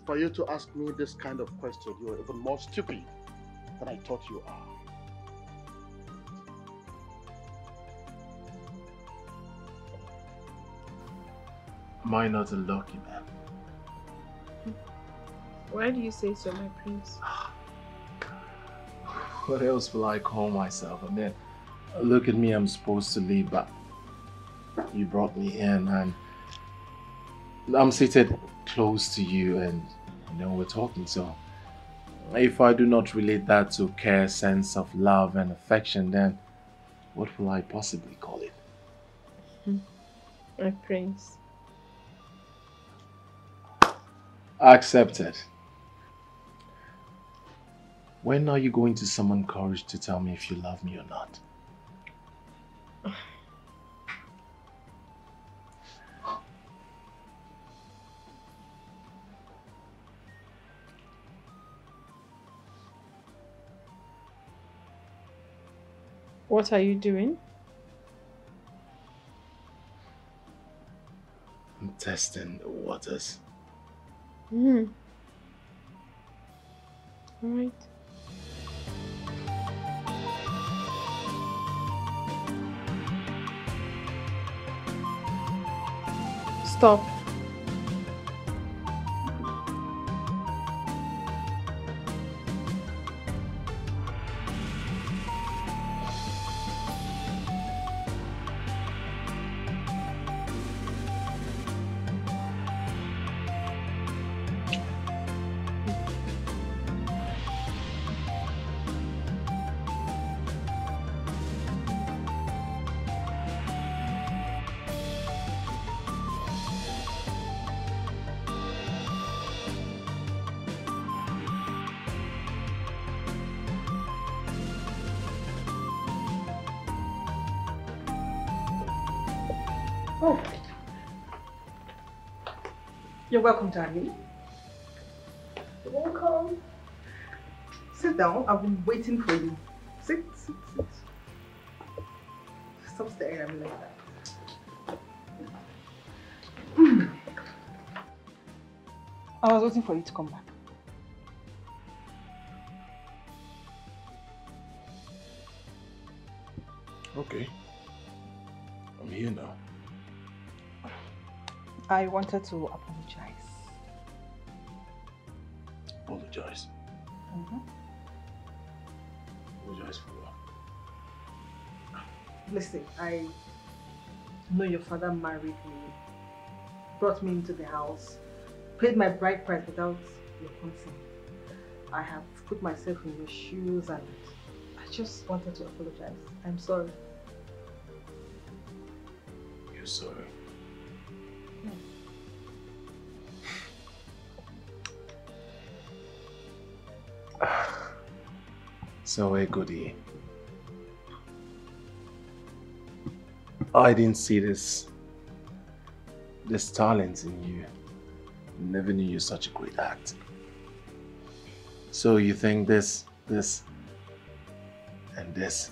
For you to ask me this kind of question, you are even more stupid than I thought you are. Am I not a lucky man? Why do you say so, my prince? Ah, what else will I call myself? I mean, Look at me, I'm supposed to leave, but you brought me in and I'm seated close to you and you know we're talking so if I do not relate that to care, sense of love and affection, then what will I possibly call it? <laughs> My prince. Accepted. When are you going to summon courage to tell me if you love me or not? <sighs> <laughs> What are you doing? I'm testing the waters. Hmm. Alright. Stop. Welcome, darling. You're welcome. Sit down. I've been waiting for you. Sit, sit, sit. Stop staring at me like that. Hmm. I was waiting for you to come back. Okay. I'm here now. I wanted to apologize. Apologize. Mhm. Apologize for what? Listen, I know your father married me, brought me into the house, paid my bride price without your consent. I have put myself in your shoes and I just wanted to apologize. I'm sorry. You're sorry. So, Egodi. I didn't see this this talent in you. Never knew you're such a great actor. So you think this, this, and this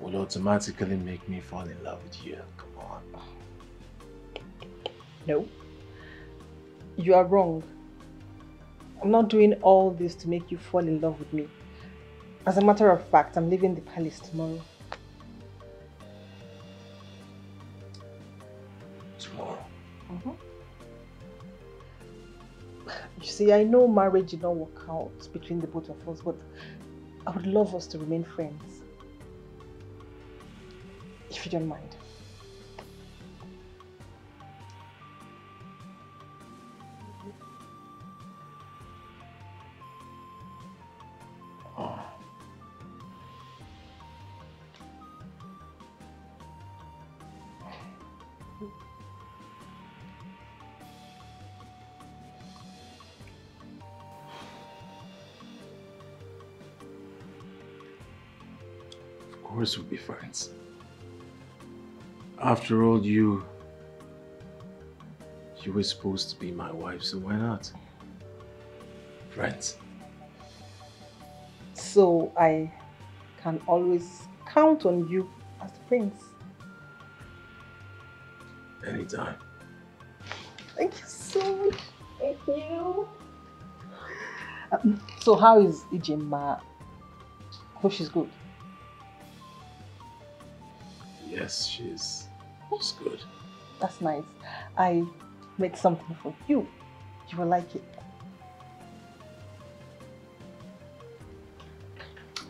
will automatically make me fall in love with you? Come on. No. You are wrong. I'm not doing all this to make you fall in love with me. As a matter of fact, I'm leaving the palace tomorrow. Tomorrow. Mm-hmm. You see, I know marriage did not work out between the both of us, but I would love us to remain friends. If you don't mind. Of we'll be friends. After all, you... You were supposed to be my wife, so why not? Friends. So I can always count on you as the prince. Anytime. Thank you so much. Thank you. Um, so how is Ijima? Hope she's good. Yes, she's... She's good. That's nice. I made something for you. You will like it.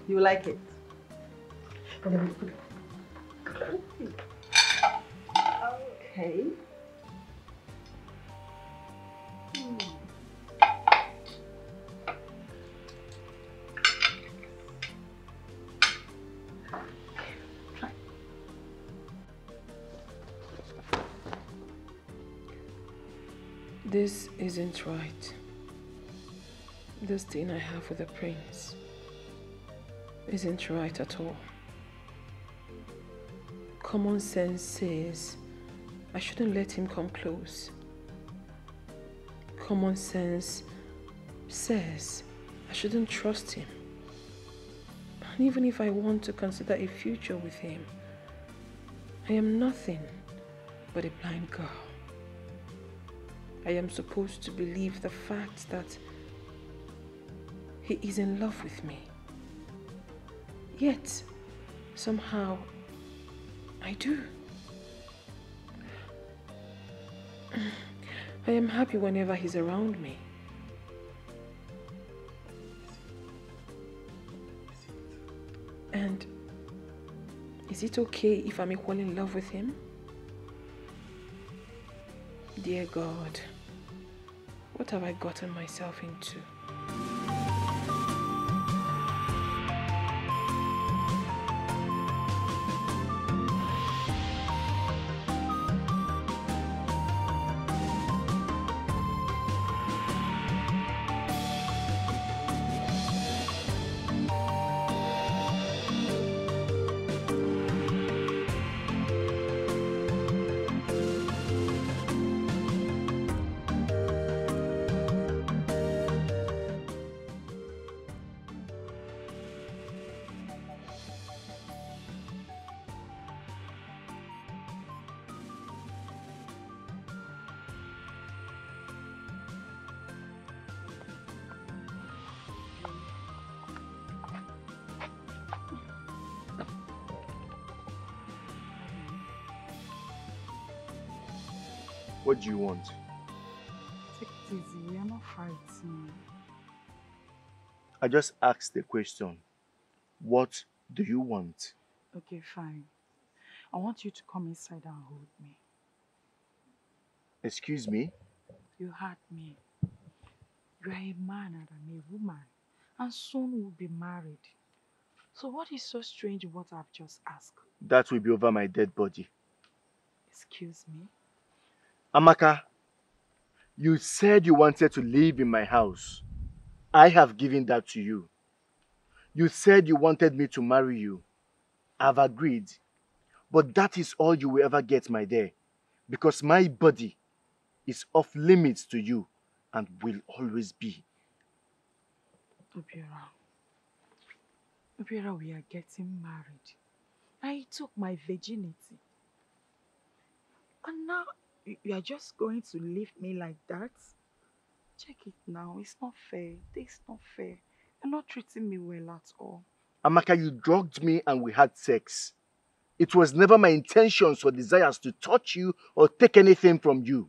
You will like it. Okay. This isn't right. This thing I have with the prince isn't right at all. Common sense says I shouldn't let him come close. Common sense says I shouldn't trust him. And even if I want to consider a future with him, I am nothing but a blind girl. I am supposed to believe the fact that he is in love with me. Yet, somehow, I do. I am happy whenever he's around me. And is it okay if I'm equally in love with him? Dear God, what have I gotten myself into? Do you want? Take it easy. We are not fighting. I just asked the question. What do you want? Okay, fine. I want you to come inside and hold me. Excuse me? You hurt me. You are a man and I'm a woman, and soon we'll be married. So what is so strange what I've just asked? That will be over my dead body. Excuse me? Amaka, you said you wanted to live in my house. I have given that to you. You said you wanted me to marry you. I've agreed. But that is all you will ever get, my dear. Because my body is off limits to you and will always be. Obiora. Obiora, we are getting married. I took my virginity. And now you are just going to leave me like that? Check it now. It's not fair. This is not fair. You're not treating me well at all. Amaka, you drugged me and we had sex. It was never my intentions or desires to touch you or take anything from you.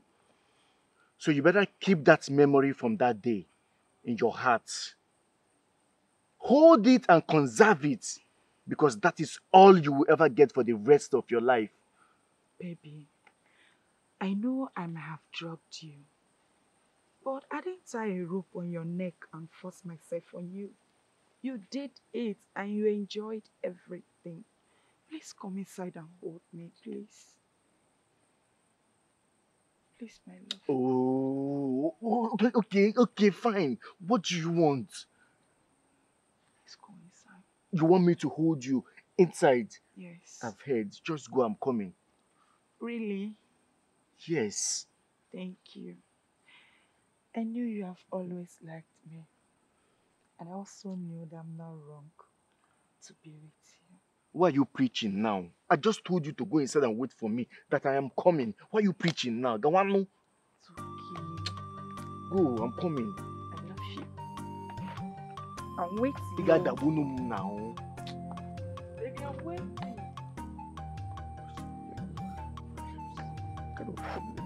So you better keep that memory from that day in your heart. Hold it and conserve it because that is all you will ever get for the rest of your life. Baby, I know I may have dropped you. But I didn't tie a rope on your neck and force myself on you. You did it and you enjoyed everything. Please come inside and hold me, please. Please, my love. Oh, oh, okay, okay, okay, fine. What do you want? Please come inside. You want me to hold you inside? Yes. I've heard. Just go, I'm coming. Really? Yes. Thank you. I knew you have always liked me. And I also knew that I'm not wrong to be with you. Why are you preaching now? I just told you to go inside and wait for me, that I am coming. Why are you preaching now? Gawano? It's okay. Go, I'm coming. I love you. I'm waiting. You got that now. Baby, I'm waiting. Kind of problem.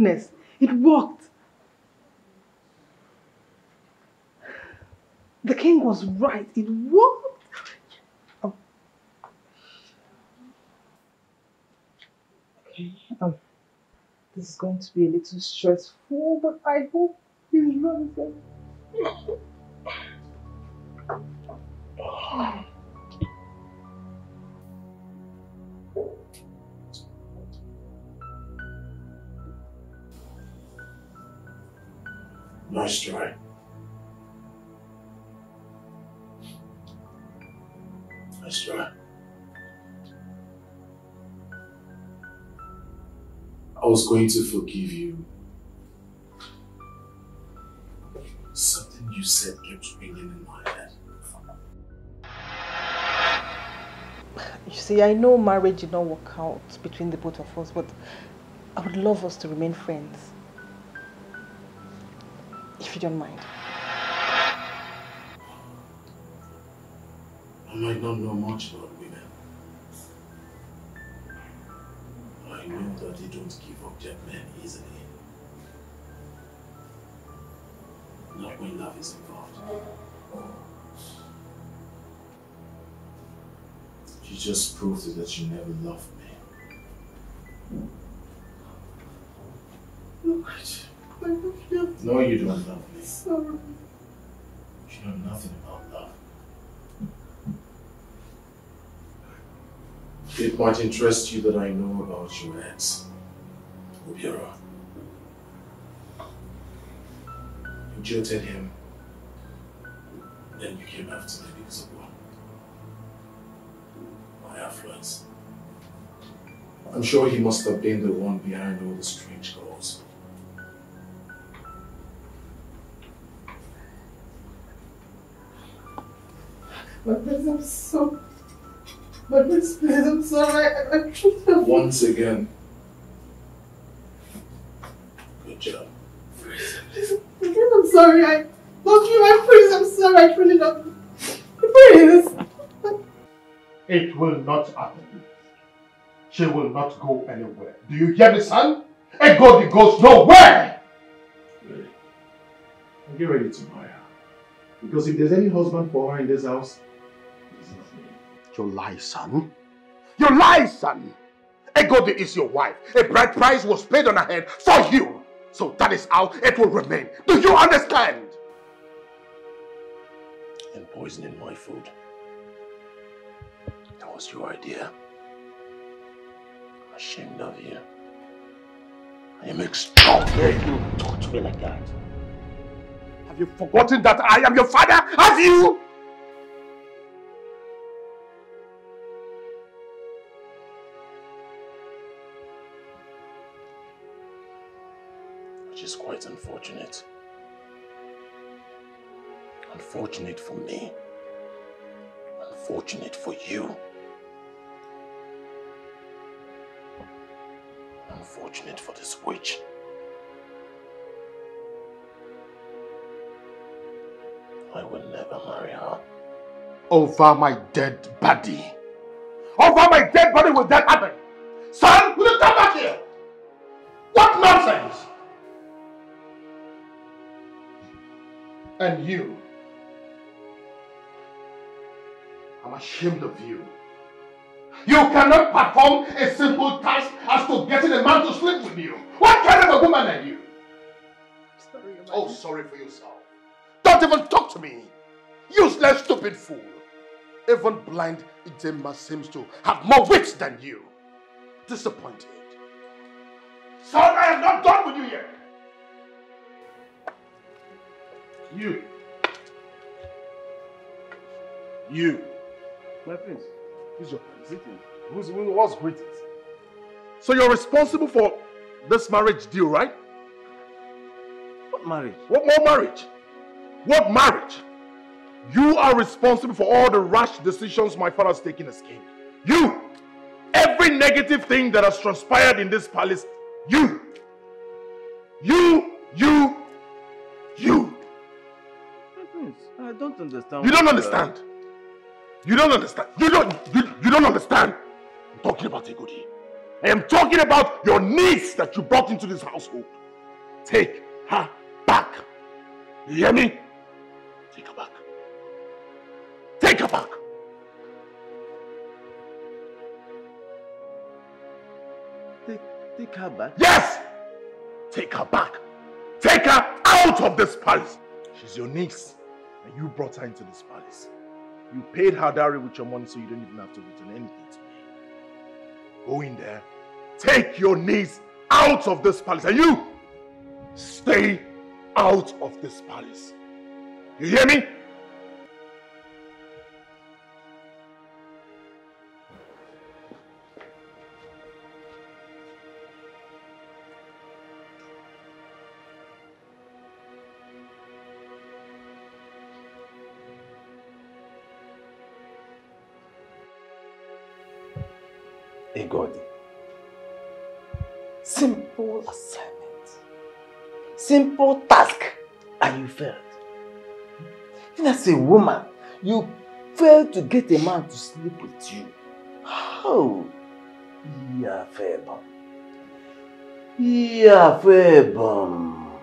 Goodness, it worked. The king was right. It worked. Oh. Okay. Um, this is going to be a little stressful, but I hope he's right. Nice try. Nice try. I was going to forgive you. Something you said kept ringing in my head. You see, I know marriage did not work out between the both of us, but I would love us to remain friends. If you don't mind. I might not know much about women. I know that they don't give up their men easily. Not when love is involved. You just proved that you never loved me. Right. I love you. No, you don't love me. Sorry. You know nothing about love. It might interest you that I know about your ex, Obiora. You jilted him, then you came after me because of what? My affluence. I'm sure he must have been the one behind all the strange calls. My prince, I'm so. My prince, please, I'm sorry. I, I truly have. Once again. Good job. Please, please, I'm sorry. I love you, my prince. I'm sorry. I truly love you. Prince. It will not happen. She will not go anywhere. Do you hear me, son? A Egodi goes nowhere! Really? I'm ready to marry her. Because if there's any husband for her in this house, it's not me. You lie, son. You lie, son. Egodi is your wife. A bride price was paid on her head for you. So that is how it will remain. Do you understand? And poisoning my food. That was your idea. I'm ashamed of you. I am extraordinary. You talk to me like that. Have you forgotten that I am your father? Have you? Unfortunate for me. Unfortunate for you. Unfortunate for this witch. I will never marry her. Over my dead body. Over my dead body will that happen? Son, will you come back here? What nonsense! And you. Ashamed of you. You cannot perform a simple task as to getting a man to sleep with you. What kind of a woman are you? Sorry, Oh, sorry for yourself. Don't even talk to me. Useless, stupid fool. Even blind Idema seems to have more wits than you. Disappointed. Son, I am not done with you yet. You. You. My prince, who's your prince? Greetings. Who's, who, what's greetings? So you're responsible for this marriage deal, right? What marriage? What more marriage? What marriage? You are responsible for all the rash decisions my father's taken as king. You! Every negative thing that has transpired in this palace, you! You, you, you! My prince, I don't understand. You don't understand. You don't understand. You don't, you, you don't understand. I'm talking about Egodi. I am talking about your niece that you brought into this household. Take her back. You hear me? Take her back. Take her back. Take, take her back? Yes! Take her back. Take her out of this palace. She's your niece, and you brought her into this palace. You paid dowry with your money, so you don't even have to return anything to me. Go in there, take your niece out of this palace, and you stay out of this palace. You hear me? Simple task. And you failed. Even as a woman, you failed to get a man to sleep with you. How? Yeah, Febum. Yeah, Febum.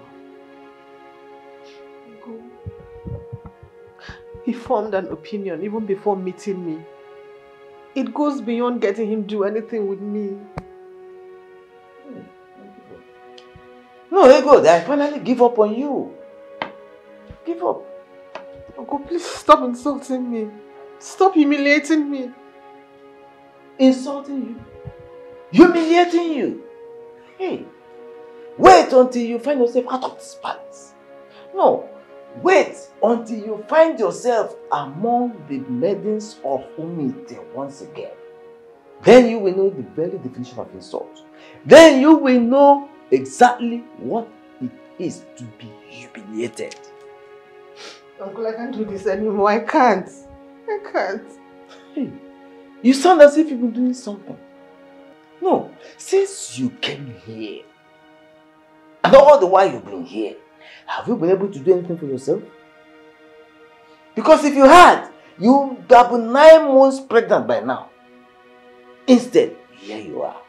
He formed an opinion even before meeting me. It goes beyond getting him do anything with me. No, Egodi, I finally give up on you. Give up. Oh, Uncle, please stop insulting me. Stop humiliating me. Insulting you? Humiliating you? Hey, wait until you find yourself out of this palace. No, wait until you find yourself among the maidens of Umuite once again. Then you will know the very definition of insult. Then you will know exactly what it is to be humiliated. Uncle, I can't do this anymore. I can't. I can't. Hey, you sound as if you've been doing something. No, since you came here, and all the while you've been here, have you been able to do anything for yourself? Because if you had, you would have been nine months pregnant by now. Instead, here you are.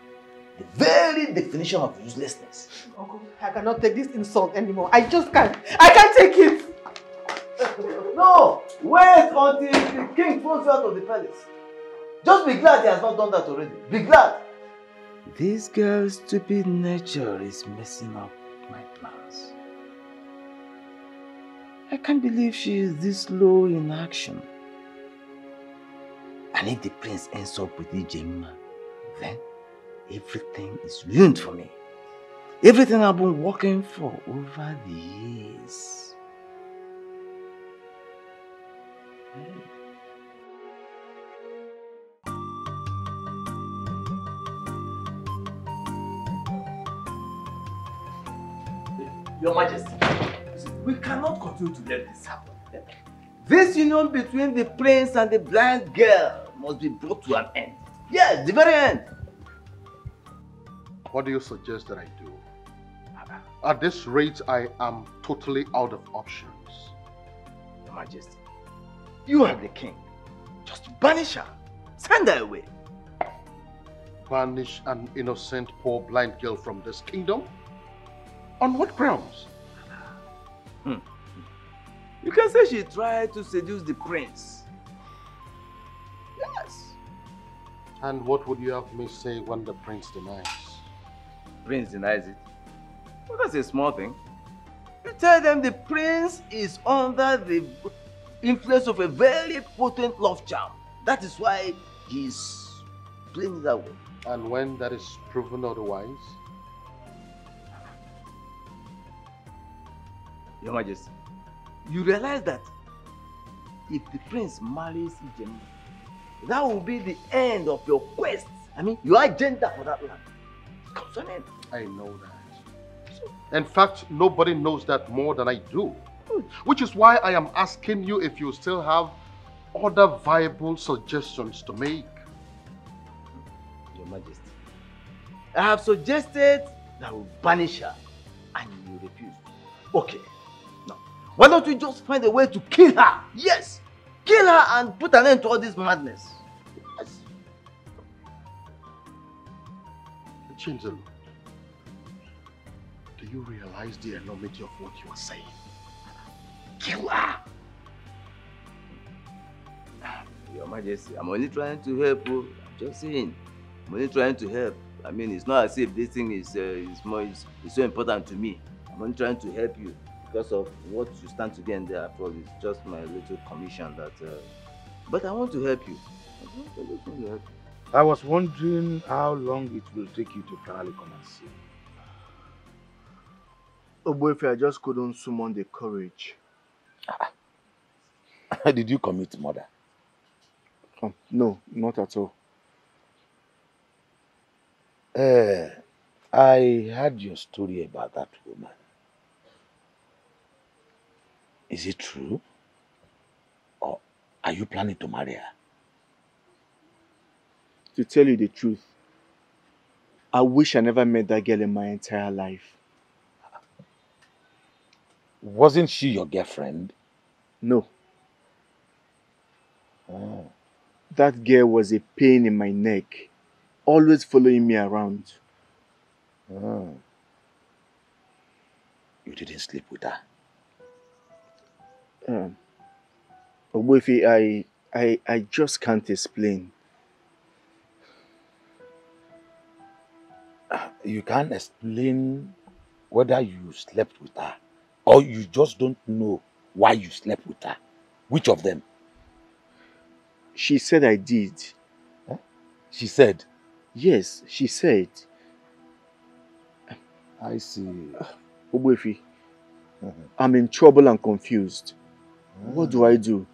The very definition of uselessness. Uncle, I cannot take this insult anymore. I just can't. I can't take it. No! Wait until the king throws you out of the palace. Just be glad he has not done that already. Be glad. This girl's stupid nature is messing up my plans. I can't believe she is this low in action. And if the prince ends up with the Ijemma, then everything is ruined for me. Everything I've been working for over the years. Hmm. Your Majesty, we cannot continue to let this happen. This union between the prince and the blind girl must be brought to an end. Yes, the very end. What do you suggest that I do? At this rate, I am totally out of options. Your Majesty, you are the king. Just banish her. Send her away. Banish an innocent poor blind girl from this kingdom? On what grounds? Hmm. You can say she tried to seduce the prince. Yes. And what would you have me say when the prince denies? Prince denies it. Well, that's a small thing. You tell them the prince is under the influence of a very potent love charm. That is why he's playing that way. And when that is proven otherwise? Your Majesty, you realize that if the prince marries Ijem, that will be the end of your quest. I mean, your agenda for that land. Comes to an end. I know that. In fact, nobody knows that more than I do. Which is why I am asking you if you still have other viable suggestions to make. Your Majesty, I have suggested that we banish her and you refuse. Okay. Now, why don't we just find a way to kill her? Yes, Kill her and put an end to all this madness. Chinzelu, do you realize the enormity of what you are saying? Kill her! Your Majesty, I'm only trying to help. oh. I'm just saying. I'm only trying to help. I mean, it's not as if this thing is uh, is more is, is so important to me. I'm only trying to help you because of what you stand to gain there. All, it's just my little commission that. Uh, but I want to help you. I want to help you. I was wondering how long it will take you to finally come and see me. Ogbuefi, I just couldn't summon the courage. <laughs> Did you commit murder? Oh, no, not at all. Eh, I heard your story about that woman. Is it true? Or are you planning to marry her? To tell you the truth, I wish I never met that girl in my entire life. Wasn't she your girlfriend? No, Oh. that girl was a pain in my neck, always following me around. Oh. You didn't sleep with her? Um, I, I, I just can't explain. You can't explain whether you slept with her or you just don't know why you slept with her. Which of them? She said I did. Eh? She said. Yes, she said. I see. Ogbuefi, mm-hmm. I'm in trouble and confused. Mm. What do I do?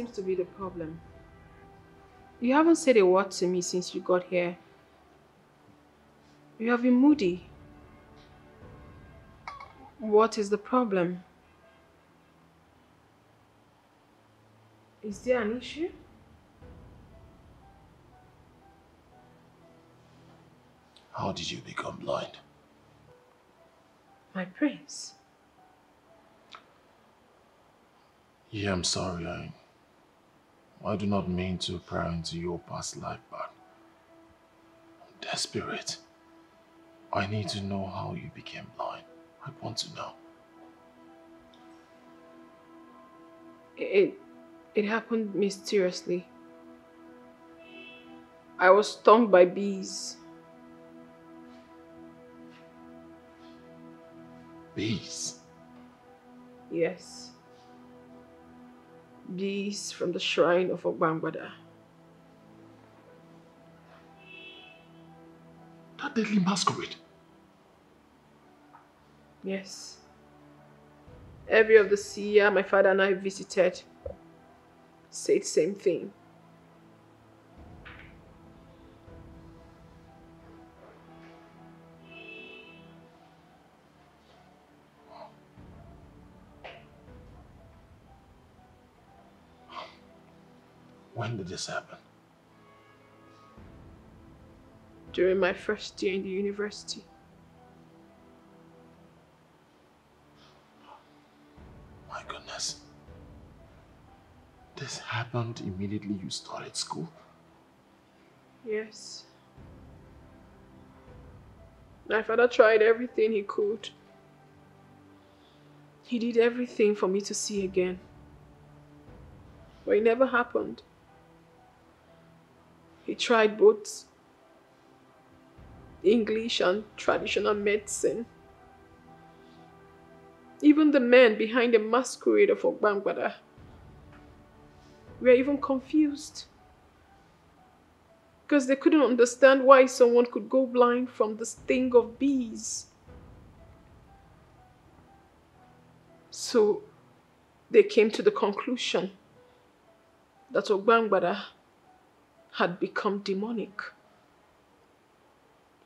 Seems to be the problem? You haven't said a word to me since you got here. You have been moody. What is the problem? Is there an issue? How did you become blind? My prince. Yeah, I'm sorry. I, I do not mean to pry into your past life, but I'm desperate. I need to know how you became blind. I want to know. It it happened mysteriously. I was stung by bees. Bees? Yes. Bees from the shrine of Ogbangbada. That deadly masquerade. Yes. Every of the seer my father and I visited said the same thing. Did this happen? during my first year in the university. My goodness. This happened immediately you started school? Yes. My father tried everything he could. He did everything for me to see again. But it never happened. Tried both English and traditional medicine. Even the men behind the masquerade of Ogbangbada were even confused. Because they couldn't understand why someone could go blind from the sting of bees. So they came to the conclusion that Ogbangbada had become demonic.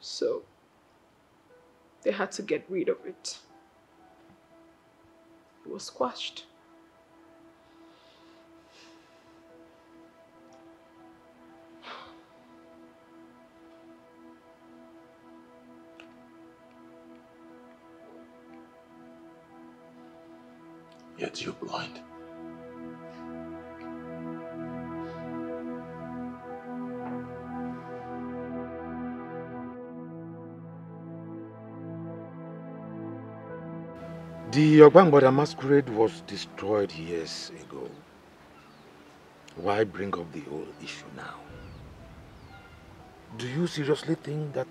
So they had to get rid of it. It was squashed. Yet you're blind. The Ogbangbada masquerade was destroyed years ago. Why bring up the whole issue now? Do you seriously think that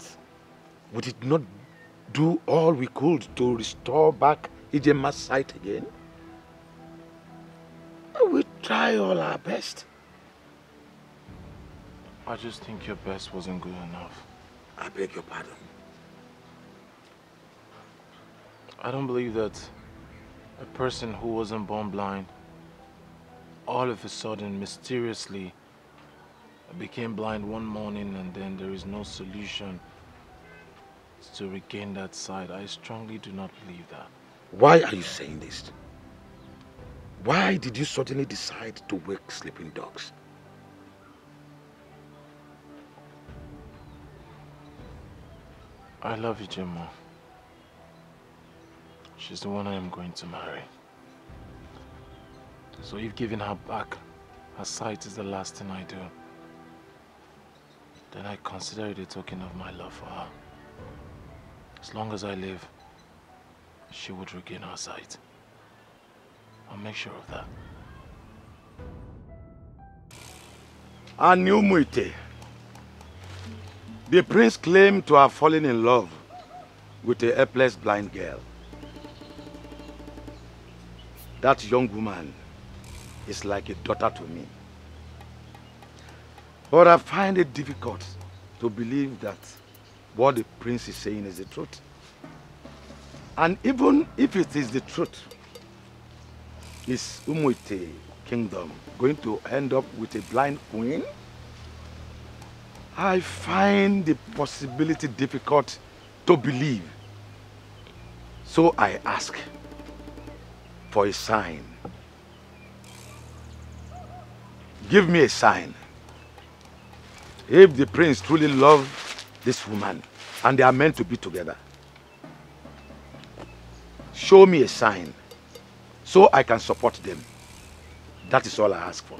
we did not do all we could to restore back Ijema's sight again? We try all our best. I just think your best wasn't good enough. I beg your pardon. I don't believe that a person who wasn't born blind all of a sudden mysteriously became blind one morning and then there is no solution to regain that sight. I strongly do not believe that. Why are you saying this? Why did you suddenly decide to wake sleeping dogs? I love you, Gemma. She's the one I am going to marry. So if giving her back her sight is the last thing I do, then I consider it a token of my love for her. As long as I live, she would regain her sight. I'll make sure of that. Anyumuite. The prince claimed to have fallen in love with a helpless blind girl. That young woman is like a daughter to me. But I find it difficult to believe that what the prince is saying is the truth. And even if it is the truth, is Umuite kingdom going to end up with a blind queen? I find the possibility difficult to believe. So I ask for a sign. Give me a sign. If the prince truly loves this woman and they are meant to be together, show me a sign so I can support them. That is all I ask for.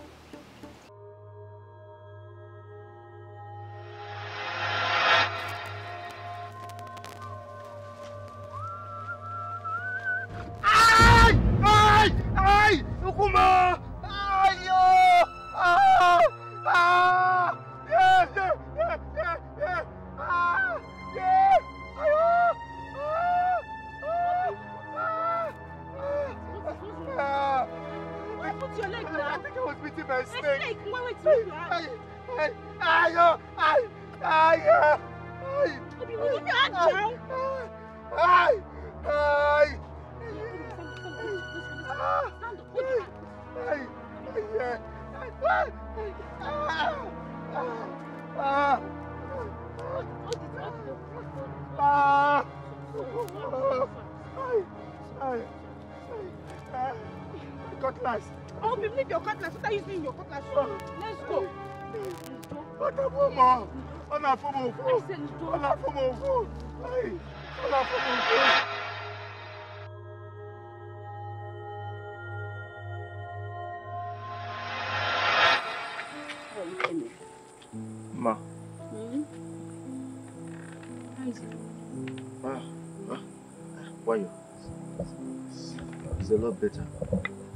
It's a lot better.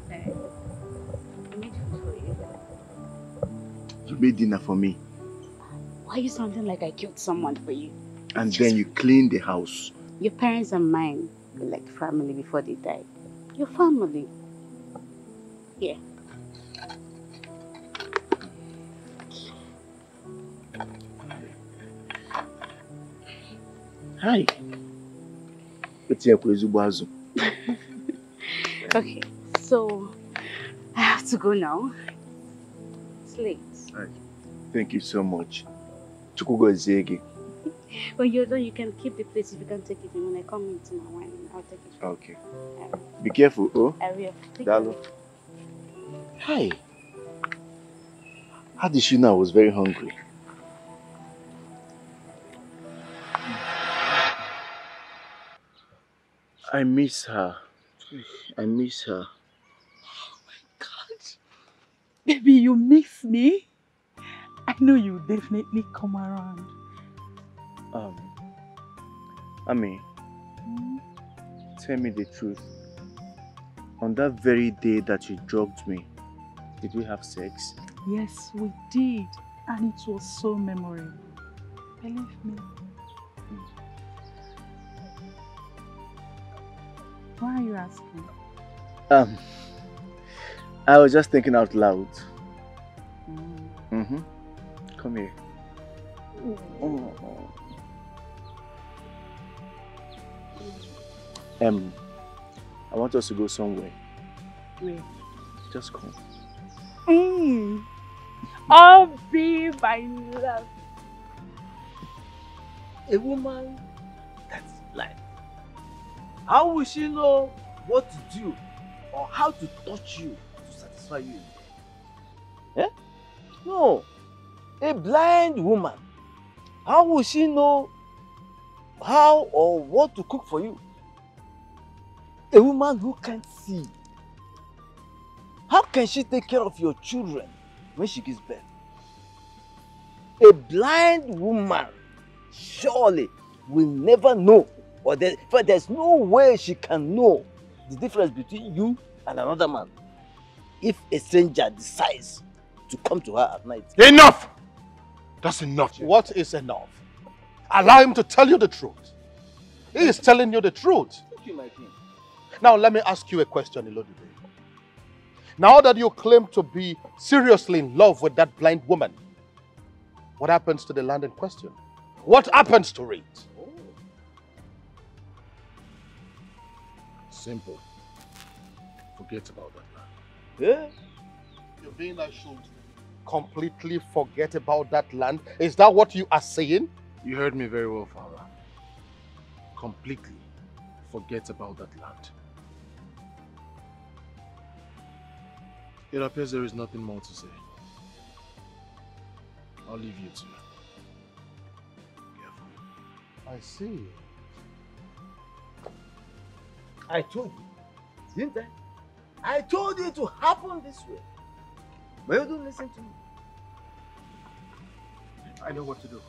Eh, I made food for you. You made dinner for me. Why are you sounding like I killed someone for you? And then you cleaned the house. Your parents and mine were like family before they died. Your family. Yeah. Hi. Etinyekwa ezigbo azụ. Okay, so I have to go now. It's late. Thank you so much. Chukwu gozie gị. When you're done, you can keep the place if you can take it. And when I come in my morning, I'll take it. Okay. Be careful, oh. I will. Take Dalo. Hi. How did she know I was very hungry? I miss her. I miss her. Oh my God. Baby, you miss me? I know you definitely come around. Um, Ami, tell me the truth. On that very day that you drugged me, did we have sex? Yes, we did. And it was so memorable. Believe me. Why are you asking? Um, I was just thinking out loud. Mm-hmm. Come here. Um, I want us to go somewhere. Where? Just come. Mm. Oh, be my love. A woman that's blind. How will she know what to do or how to touch you to satisfy you? Eh? No. A blind woman. How will she know how or what to cook for you? A woman who can't see. How can she take care of your children when she gives birth? A blind woman surely will never know, or there, for there's no way she can know the difference between you and another man if a stranger decides to come to her at night. Enough! That's enough. What is enough? Allow him to tell you the truth. He is telling you the truth. Thank you, my king. Now, let me ask you a question, Ilodibe. Now that you claim to be seriously in love with that blind woman, what happens to the land in question? What happens to it? Simple. Forget about that land. Yeah? You mean I should completely forget about that land? Is that what you are saying? You heard me very well, Father. Completely forget about that land. It appears there is nothing more to say. I'll leave you two. I see. I told you, didn't I? I told you to happen this way. But you don't listen to me. I know what to do.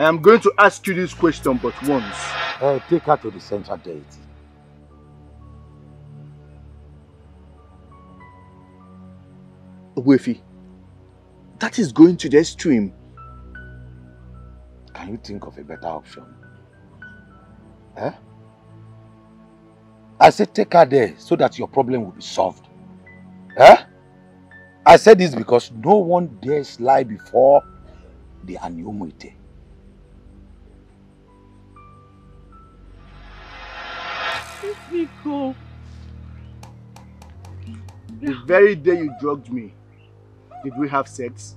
I am going to ask you this question but once. Uh, take her to the central deity. Wefi, that is going to the extreme. Can you think of a better option? Eh? I said take her there so that your problem will be solved. Eh? I said this because no one dares lie before the Anyomuite. Go. The very day you drugged me, did we have sex?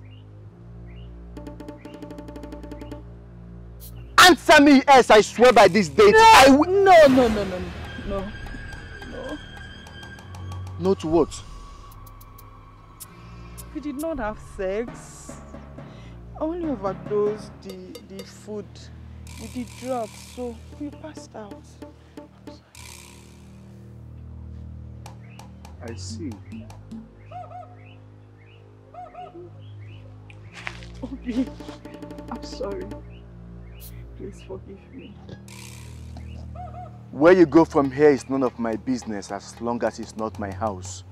Answer me, yes, I swear by this date. I will. No, no, no, no, no. No. No to what? We did not have sex. I only overdosed the, the food with the drugs, so we passed out. I see. Obi, I'm sorry. Please forgive me. Where you go from here is none of my business as long as it's not my house.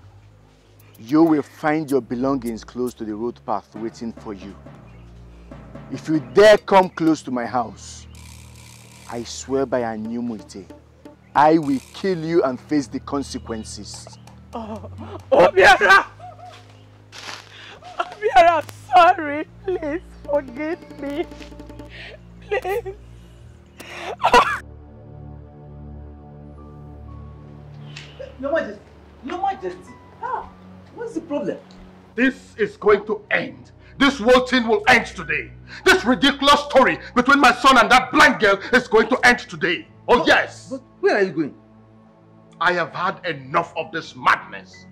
You will find your belongings close to the road path waiting for you. If you dare come close to my house, I swear by Anyumuite, I will kill you and face the consequences. Oh, Obiora! Obiora, I'm sorry. Please forgive me. Please. Your Majesty, Your Majesty, ah, how? What's the problem? This is going to end. This whole thing will end today. This ridiculous story between my son and that blind girl is going to end today. Oh, yes. But where are you going? I have had enough of this madness.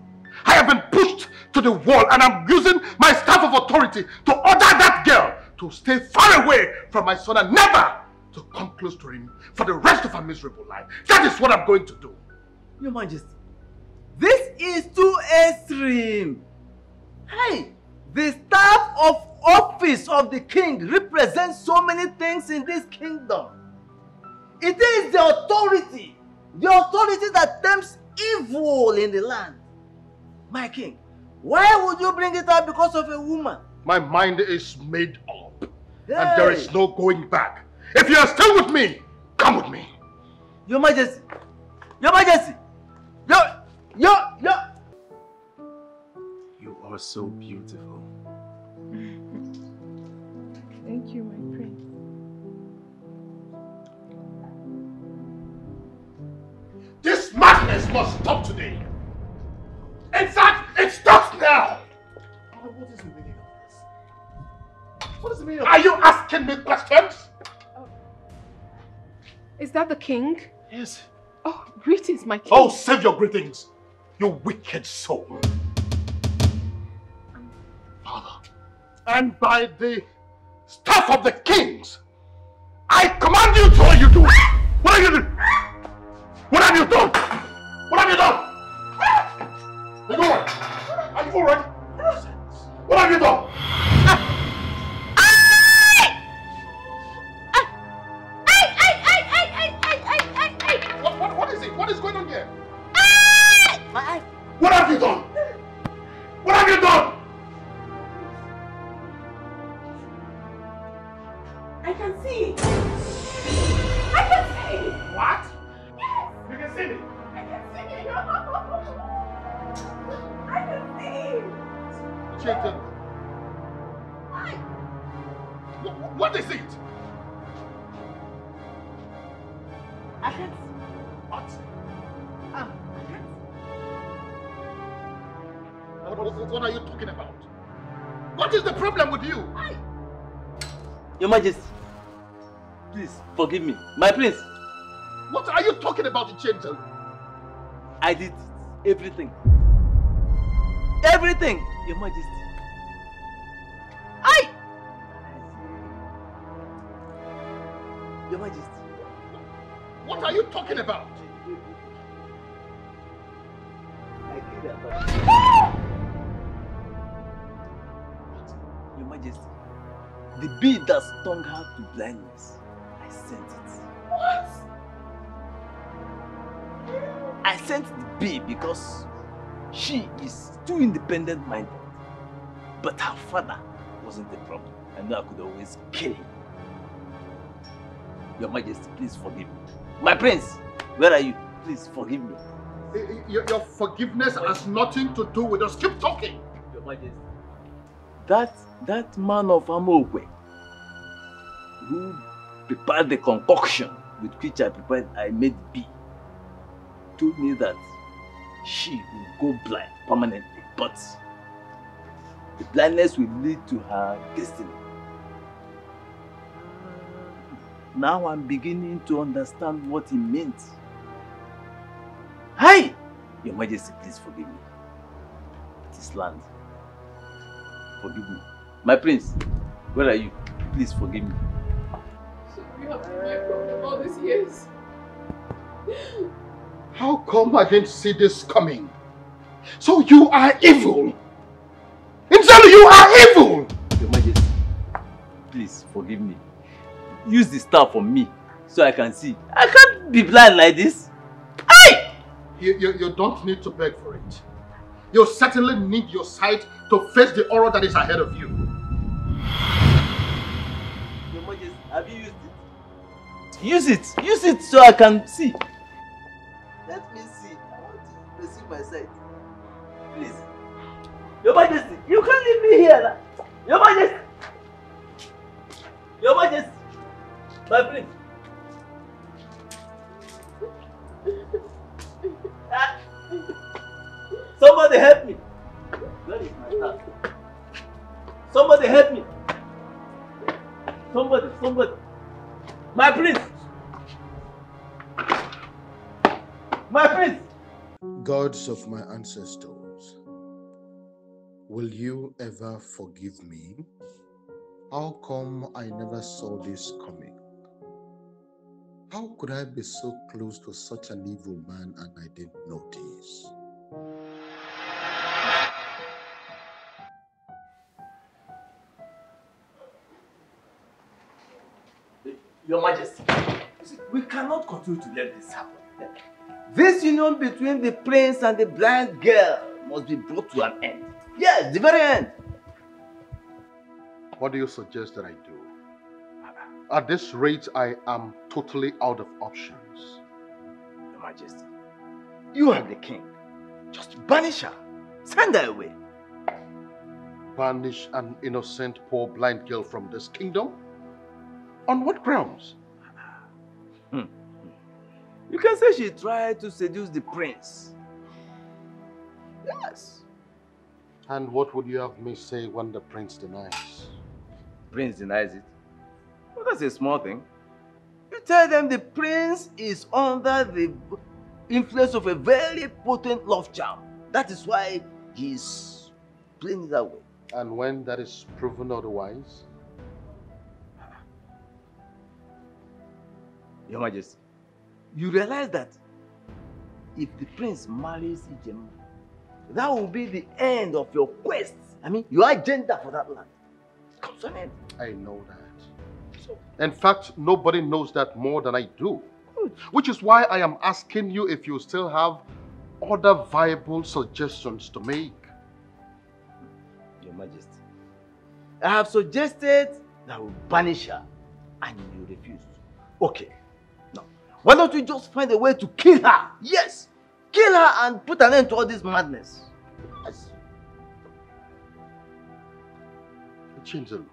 I have been pushed to the wall and I'm using my staff of authority to order that girl to stay far away from my son and never to come close to him for the rest of her miserable life. That is what I'm going to do. Your Majesty, this is too extreme. Hey, the staff of office of the king represents so many things in this kingdom. It is the authority, the authority that tempts evil in the land. My king, why would you bring it up because of a woman? My mind is made up and there is no going back. If you are still with me, come with me. Your Majesty, Your Majesty, Your, Your, Your. You are so beautiful. Thank you, my This madness must stop today. In fact, it stops now. What is the meaning of this? What is the meaning of Are you asking me questions? Oh. Is that the king? Yes. Oh, greetings, my king. Oh, save your greetings, you wicked soul. Um, Father, and by the staff of the kings, I command you to what you do. What have you done? What have you done? What have you done? Are you alright? Are you alright? What have you done? What is the problem with you? Your Majesty, please forgive me. My prince, What are you talking about, Chintel? I did everything. Everything, Your Majesty. I. Your Majesty. What are you talking about? I did that. Majesty, the bee that stung her to blindness, I sent it. What? I sent the bee because she is too independent minded. But her father wasn't the problem. I know I could always kill him. Your Majesty, please forgive me. My prince, where are you? Please forgive me. Eh, eh, your, your forgiveness has nothing to do with us. Keep talking. Your Majesty. That that man of Amokwe who prepared the concoction with which I prepared I made bee told me that she will go blind permanently, but the blindness will lead to her destiny. Now I'm beginning to understand what he meant. Hi! Your Majesty, please forgive me. This land. Forgive me. My prince, where are you? Please forgive me. So you have been my problem all these years. How come I didn't see this coming? So you are evil! Inzelu, you are evil! Your Majesty, please forgive me. Use the star for me so I can see. I can't be blind like this. You, you, you don't need to beg for it. You certainly need your sight to face the horror that is ahead of you. Your Majesty, have you used it? Use it. Use it so I can see. Let me see. I want to receive my sight. Please. Your Majesty, you can't leave me here. Your Majesty. Your Majesty. My prince. <laughs> Somebody help me. Where is my staff? Somebody help me. Somebody, somebody. My prince. My prince. Gods of my ancestors, will you ever forgive me? How come I never saw this coming? How could I be so close to such an evil man and I didn't notice? Your Majesty, you see, we cannot continue to let this happen. This union between the prince and the blind girl must be brought to an end. Yes, the very end. What do you suggest that I do? At this rate, I am totally out of options. Your Majesty, you are the king. Just banish her. Send her away. Banish an innocent poor blind girl from this kingdom? On what grounds? Hmm. You can say she tried to seduce the prince. Yes. And what would you have me say when the prince denies? Prince denies it. Well, that's a small thing. You tell them the prince is under the influence of a very potent love charm. That is why he's playing that way. And when that is proven otherwise? Your Majesty, you realize that if the prince marries Ijem, that will be the end of your quest. I mean, your agenda for that land. Comes end. I know that. In fact, nobody knows that more than I do. Which is why I am asking you if you still have other viable suggestions to make. Your Majesty, I have suggested that we banish her and you refused. Okay. Now, why don't we just find a way to kill her? Yes! Kill her and put an end to all this madness. Yes. Chinzelu,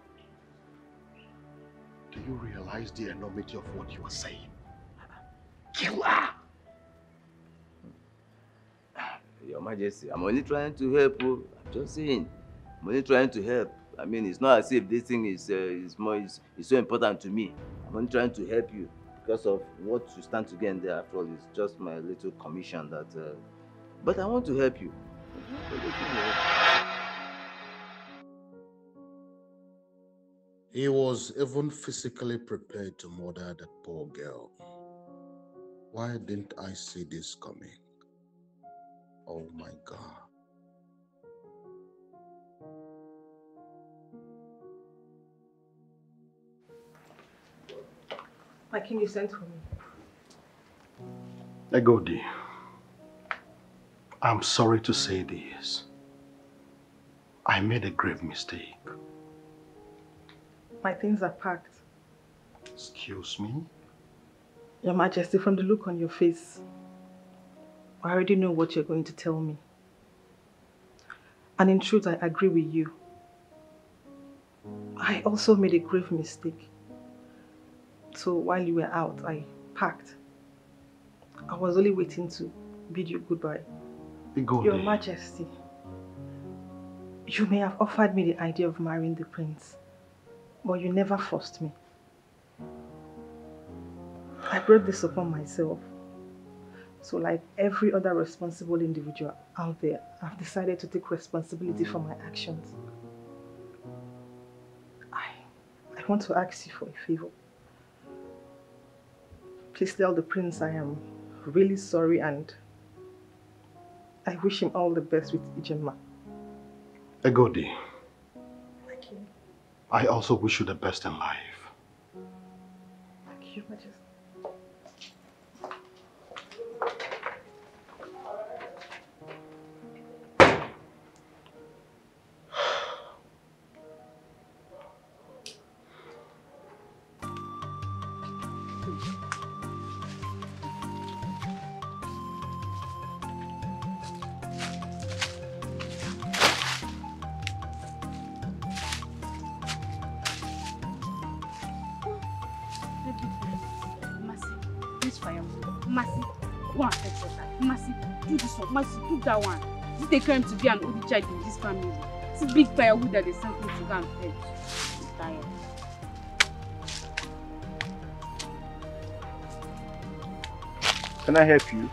do you realize the enormity of what you are saying? Kill her! Your Majesty, I'm only trying to help you. I'm just saying. I'm only trying to help. I mean, it's not as if this thing is, uh, is, more, is, is so important to me. I'm only trying to help you because of what you stand to gain there. After all, is just my little commission that. Uh, but I want to help you. He was even physically prepared to murder that poor girl. Why didn't I see this coming? Oh my God. My king, you sent for me. Egodi, I'm sorry to say this. I made a grave mistake. My things are packed. Excuse me? Your Majesty, from the look on your face, I already know what you're going to tell me. And in truth, I agree with you. I also made a grave mistake. So while you were out, I packed. I was only waiting to bid you goodbye. Your Majesty, you may have offered me the idea of marrying the prince, but you never forced me. I brought this upon myself. So like every other responsible individual out there, I've decided to take responsibility for my actions. I, I want to ask you for a favor. Please tell the prince I am really sorry and I wish him all the best with Ijema. Egodi, Thank you. I also wish you the best in life. Thank you, Majesty. A crime to be an only child in this family? It's a big firewood that they sent me to go and fetch. I'm tired. Can I help you?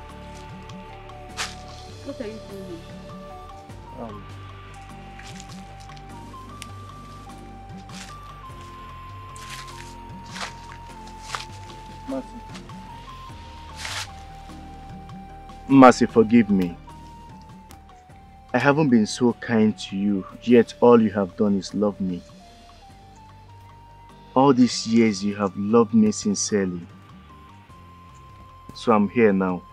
What are you doing? Um, Mercy. Mercy, forgive me. I haven't been so kind to you, yet all you have done is love me. All these years you have loved me sincerely. So I'm here now.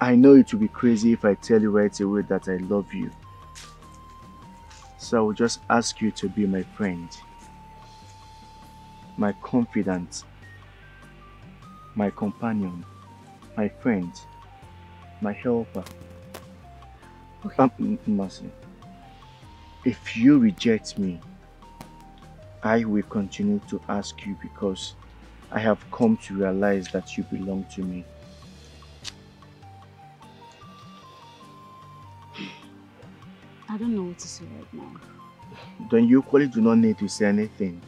I know it will be crazy if I tell you right away that I love you. So I will just ask you to be my friend, my confidant, my companion, my friend, my helper. Okay. Um, Mercy, if you reject me, I will continue to ask you because I have come to realize that you belong to me. I don't know what to say right now. Then you equally do not need to say anything.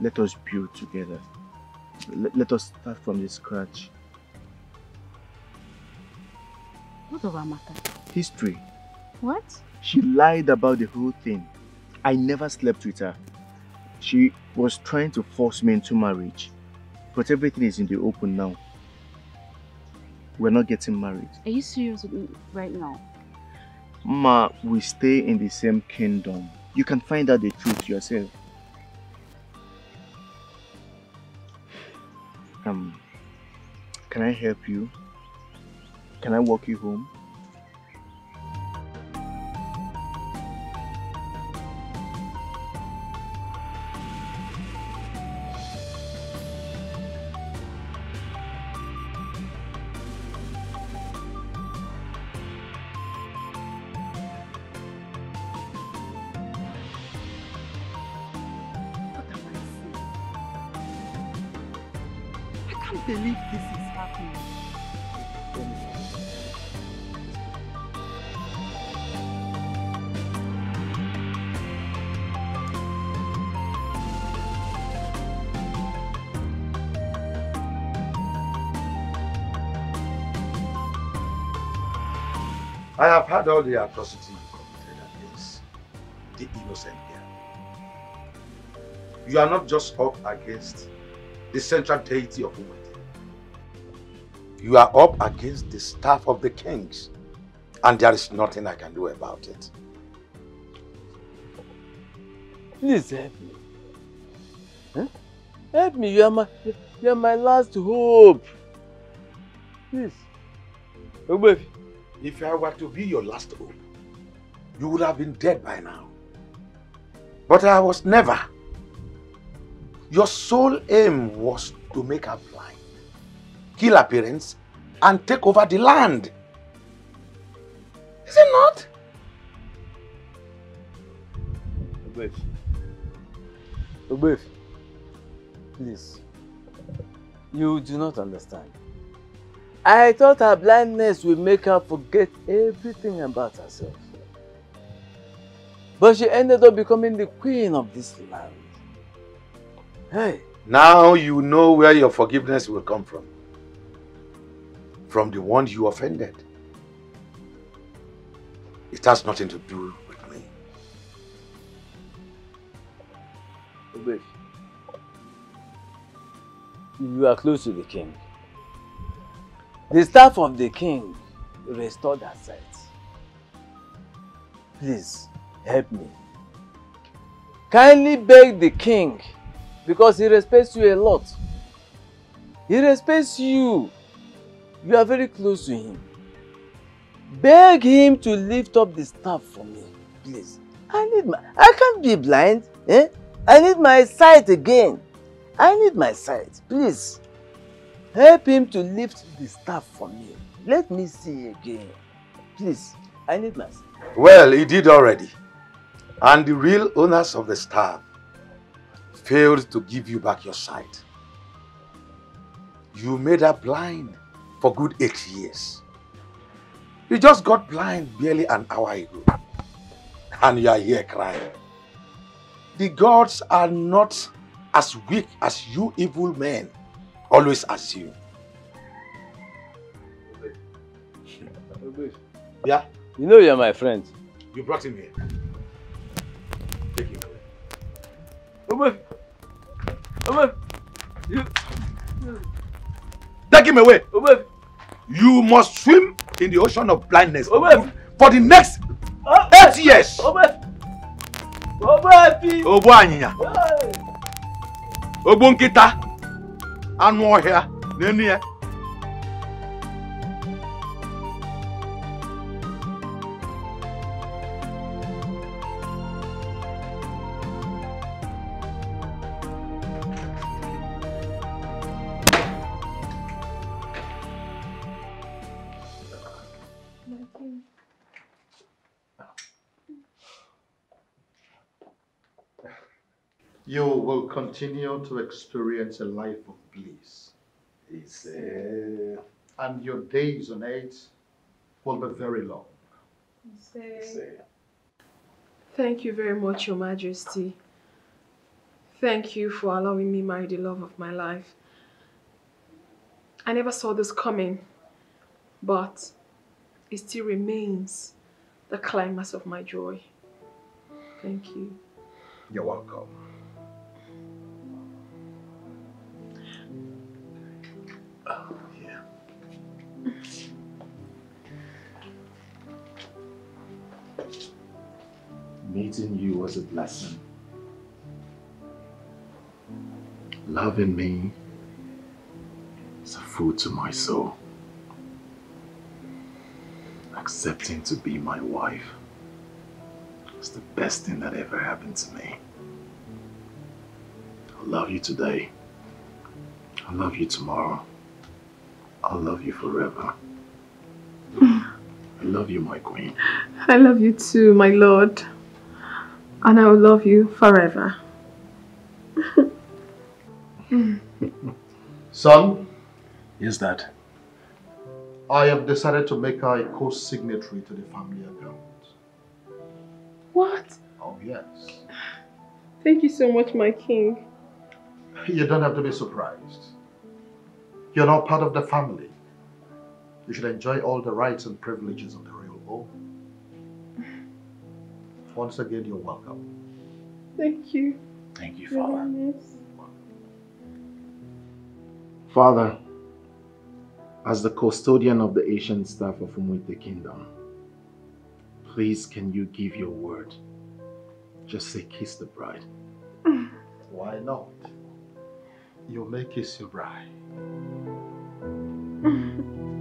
Let us build together. Let, let us start from the scratch. What our matter? History. What? She lied about the whole thing. I never slept with her. She was trying to force me into marriage. But everything is in the open now. We're not getting married. Are you serious right now? Ma, we stay in the same kingdom. You can find out the truth yourself. Um, can I help you? Can I walk you home? All the atrocity you committed against the innocent girl. You are not just up against the central deity of Umuite. You are up against the staff of the kings. And there is nothing I can do about it. Please help me. Huh? Help me, you are my you are my last hope. Please. If I were to be your last hope, you would have been dead by now. But I was never. Your sole aim was to make her blind, kill her parents, and take over the land. Is it not? Ogbefi. Ogbefi. Please. You do not understand. I thought her blindness would make her forget everything about herself. But she ended up becoming the queen of this land. Hey, Now you know where your forgiveness will come from. From the one you offended. It has nothing to do with me. Ogbefi. you are close to the king. The staff of the king restored her sight. Please, help me. Kindly beg the king because he respects you a lot. He respects you. You are very close to him. Beg him to lift up the staff for me, please. I need my, I can't be blind, eh? I need my sight again. I need my sight, please. Help him to lift the staff for me. Let me see again. Please, I need sight. Well, he did already. And the real owners of the staff failed to give you back your sight. You made her blind for good eight years. You just got blind barely an hour ago. And you are here crying. The gods are not as weak as you evil men always assume. Yeah? You know you're my friend. You brought him here. Take him away. Away. You... Take him away. Away. You must swim in the ocean of blindness for, for the next eight years. Away. Away. Ogbu anyịnya. Ogbu nkịta. Anụ ọhịa n'enu ya. Continue to experience a life of bliss. Uh, and your days on earth will be very long. Uh, uh, Thank you very much, Your Majesty. Thank you for allowing me marry the love of my life. I never saw this coming, but it still remains the climax of my joy. Thank you. You're welcome. Oh. Meeting you was a blessing. Loving me is a food to my soul. Accepting to be my wife is the best thing that ever happened to me. I love you today. I love you tomorrow. I'll love you forever. Hmm. I love you, my queen. I love you too, my lord. And I will love you forever. <laughs> Son, Yes, Dad. I have decided to make her a co-signatory to the family account. What? Oh, yes. Thank you so much, my king. You don't have to be surprised. You're now part of the family. You should enjoy all the rights and privileges of the royal home. Once again, you're welcome. Thank you. Thank you, Father. nice. Father, as the custodian of the ancient staff of Umuite Kingdom, please can you give your word? Just say kiss the bride. Why not? You may kiss your bride. 嗯。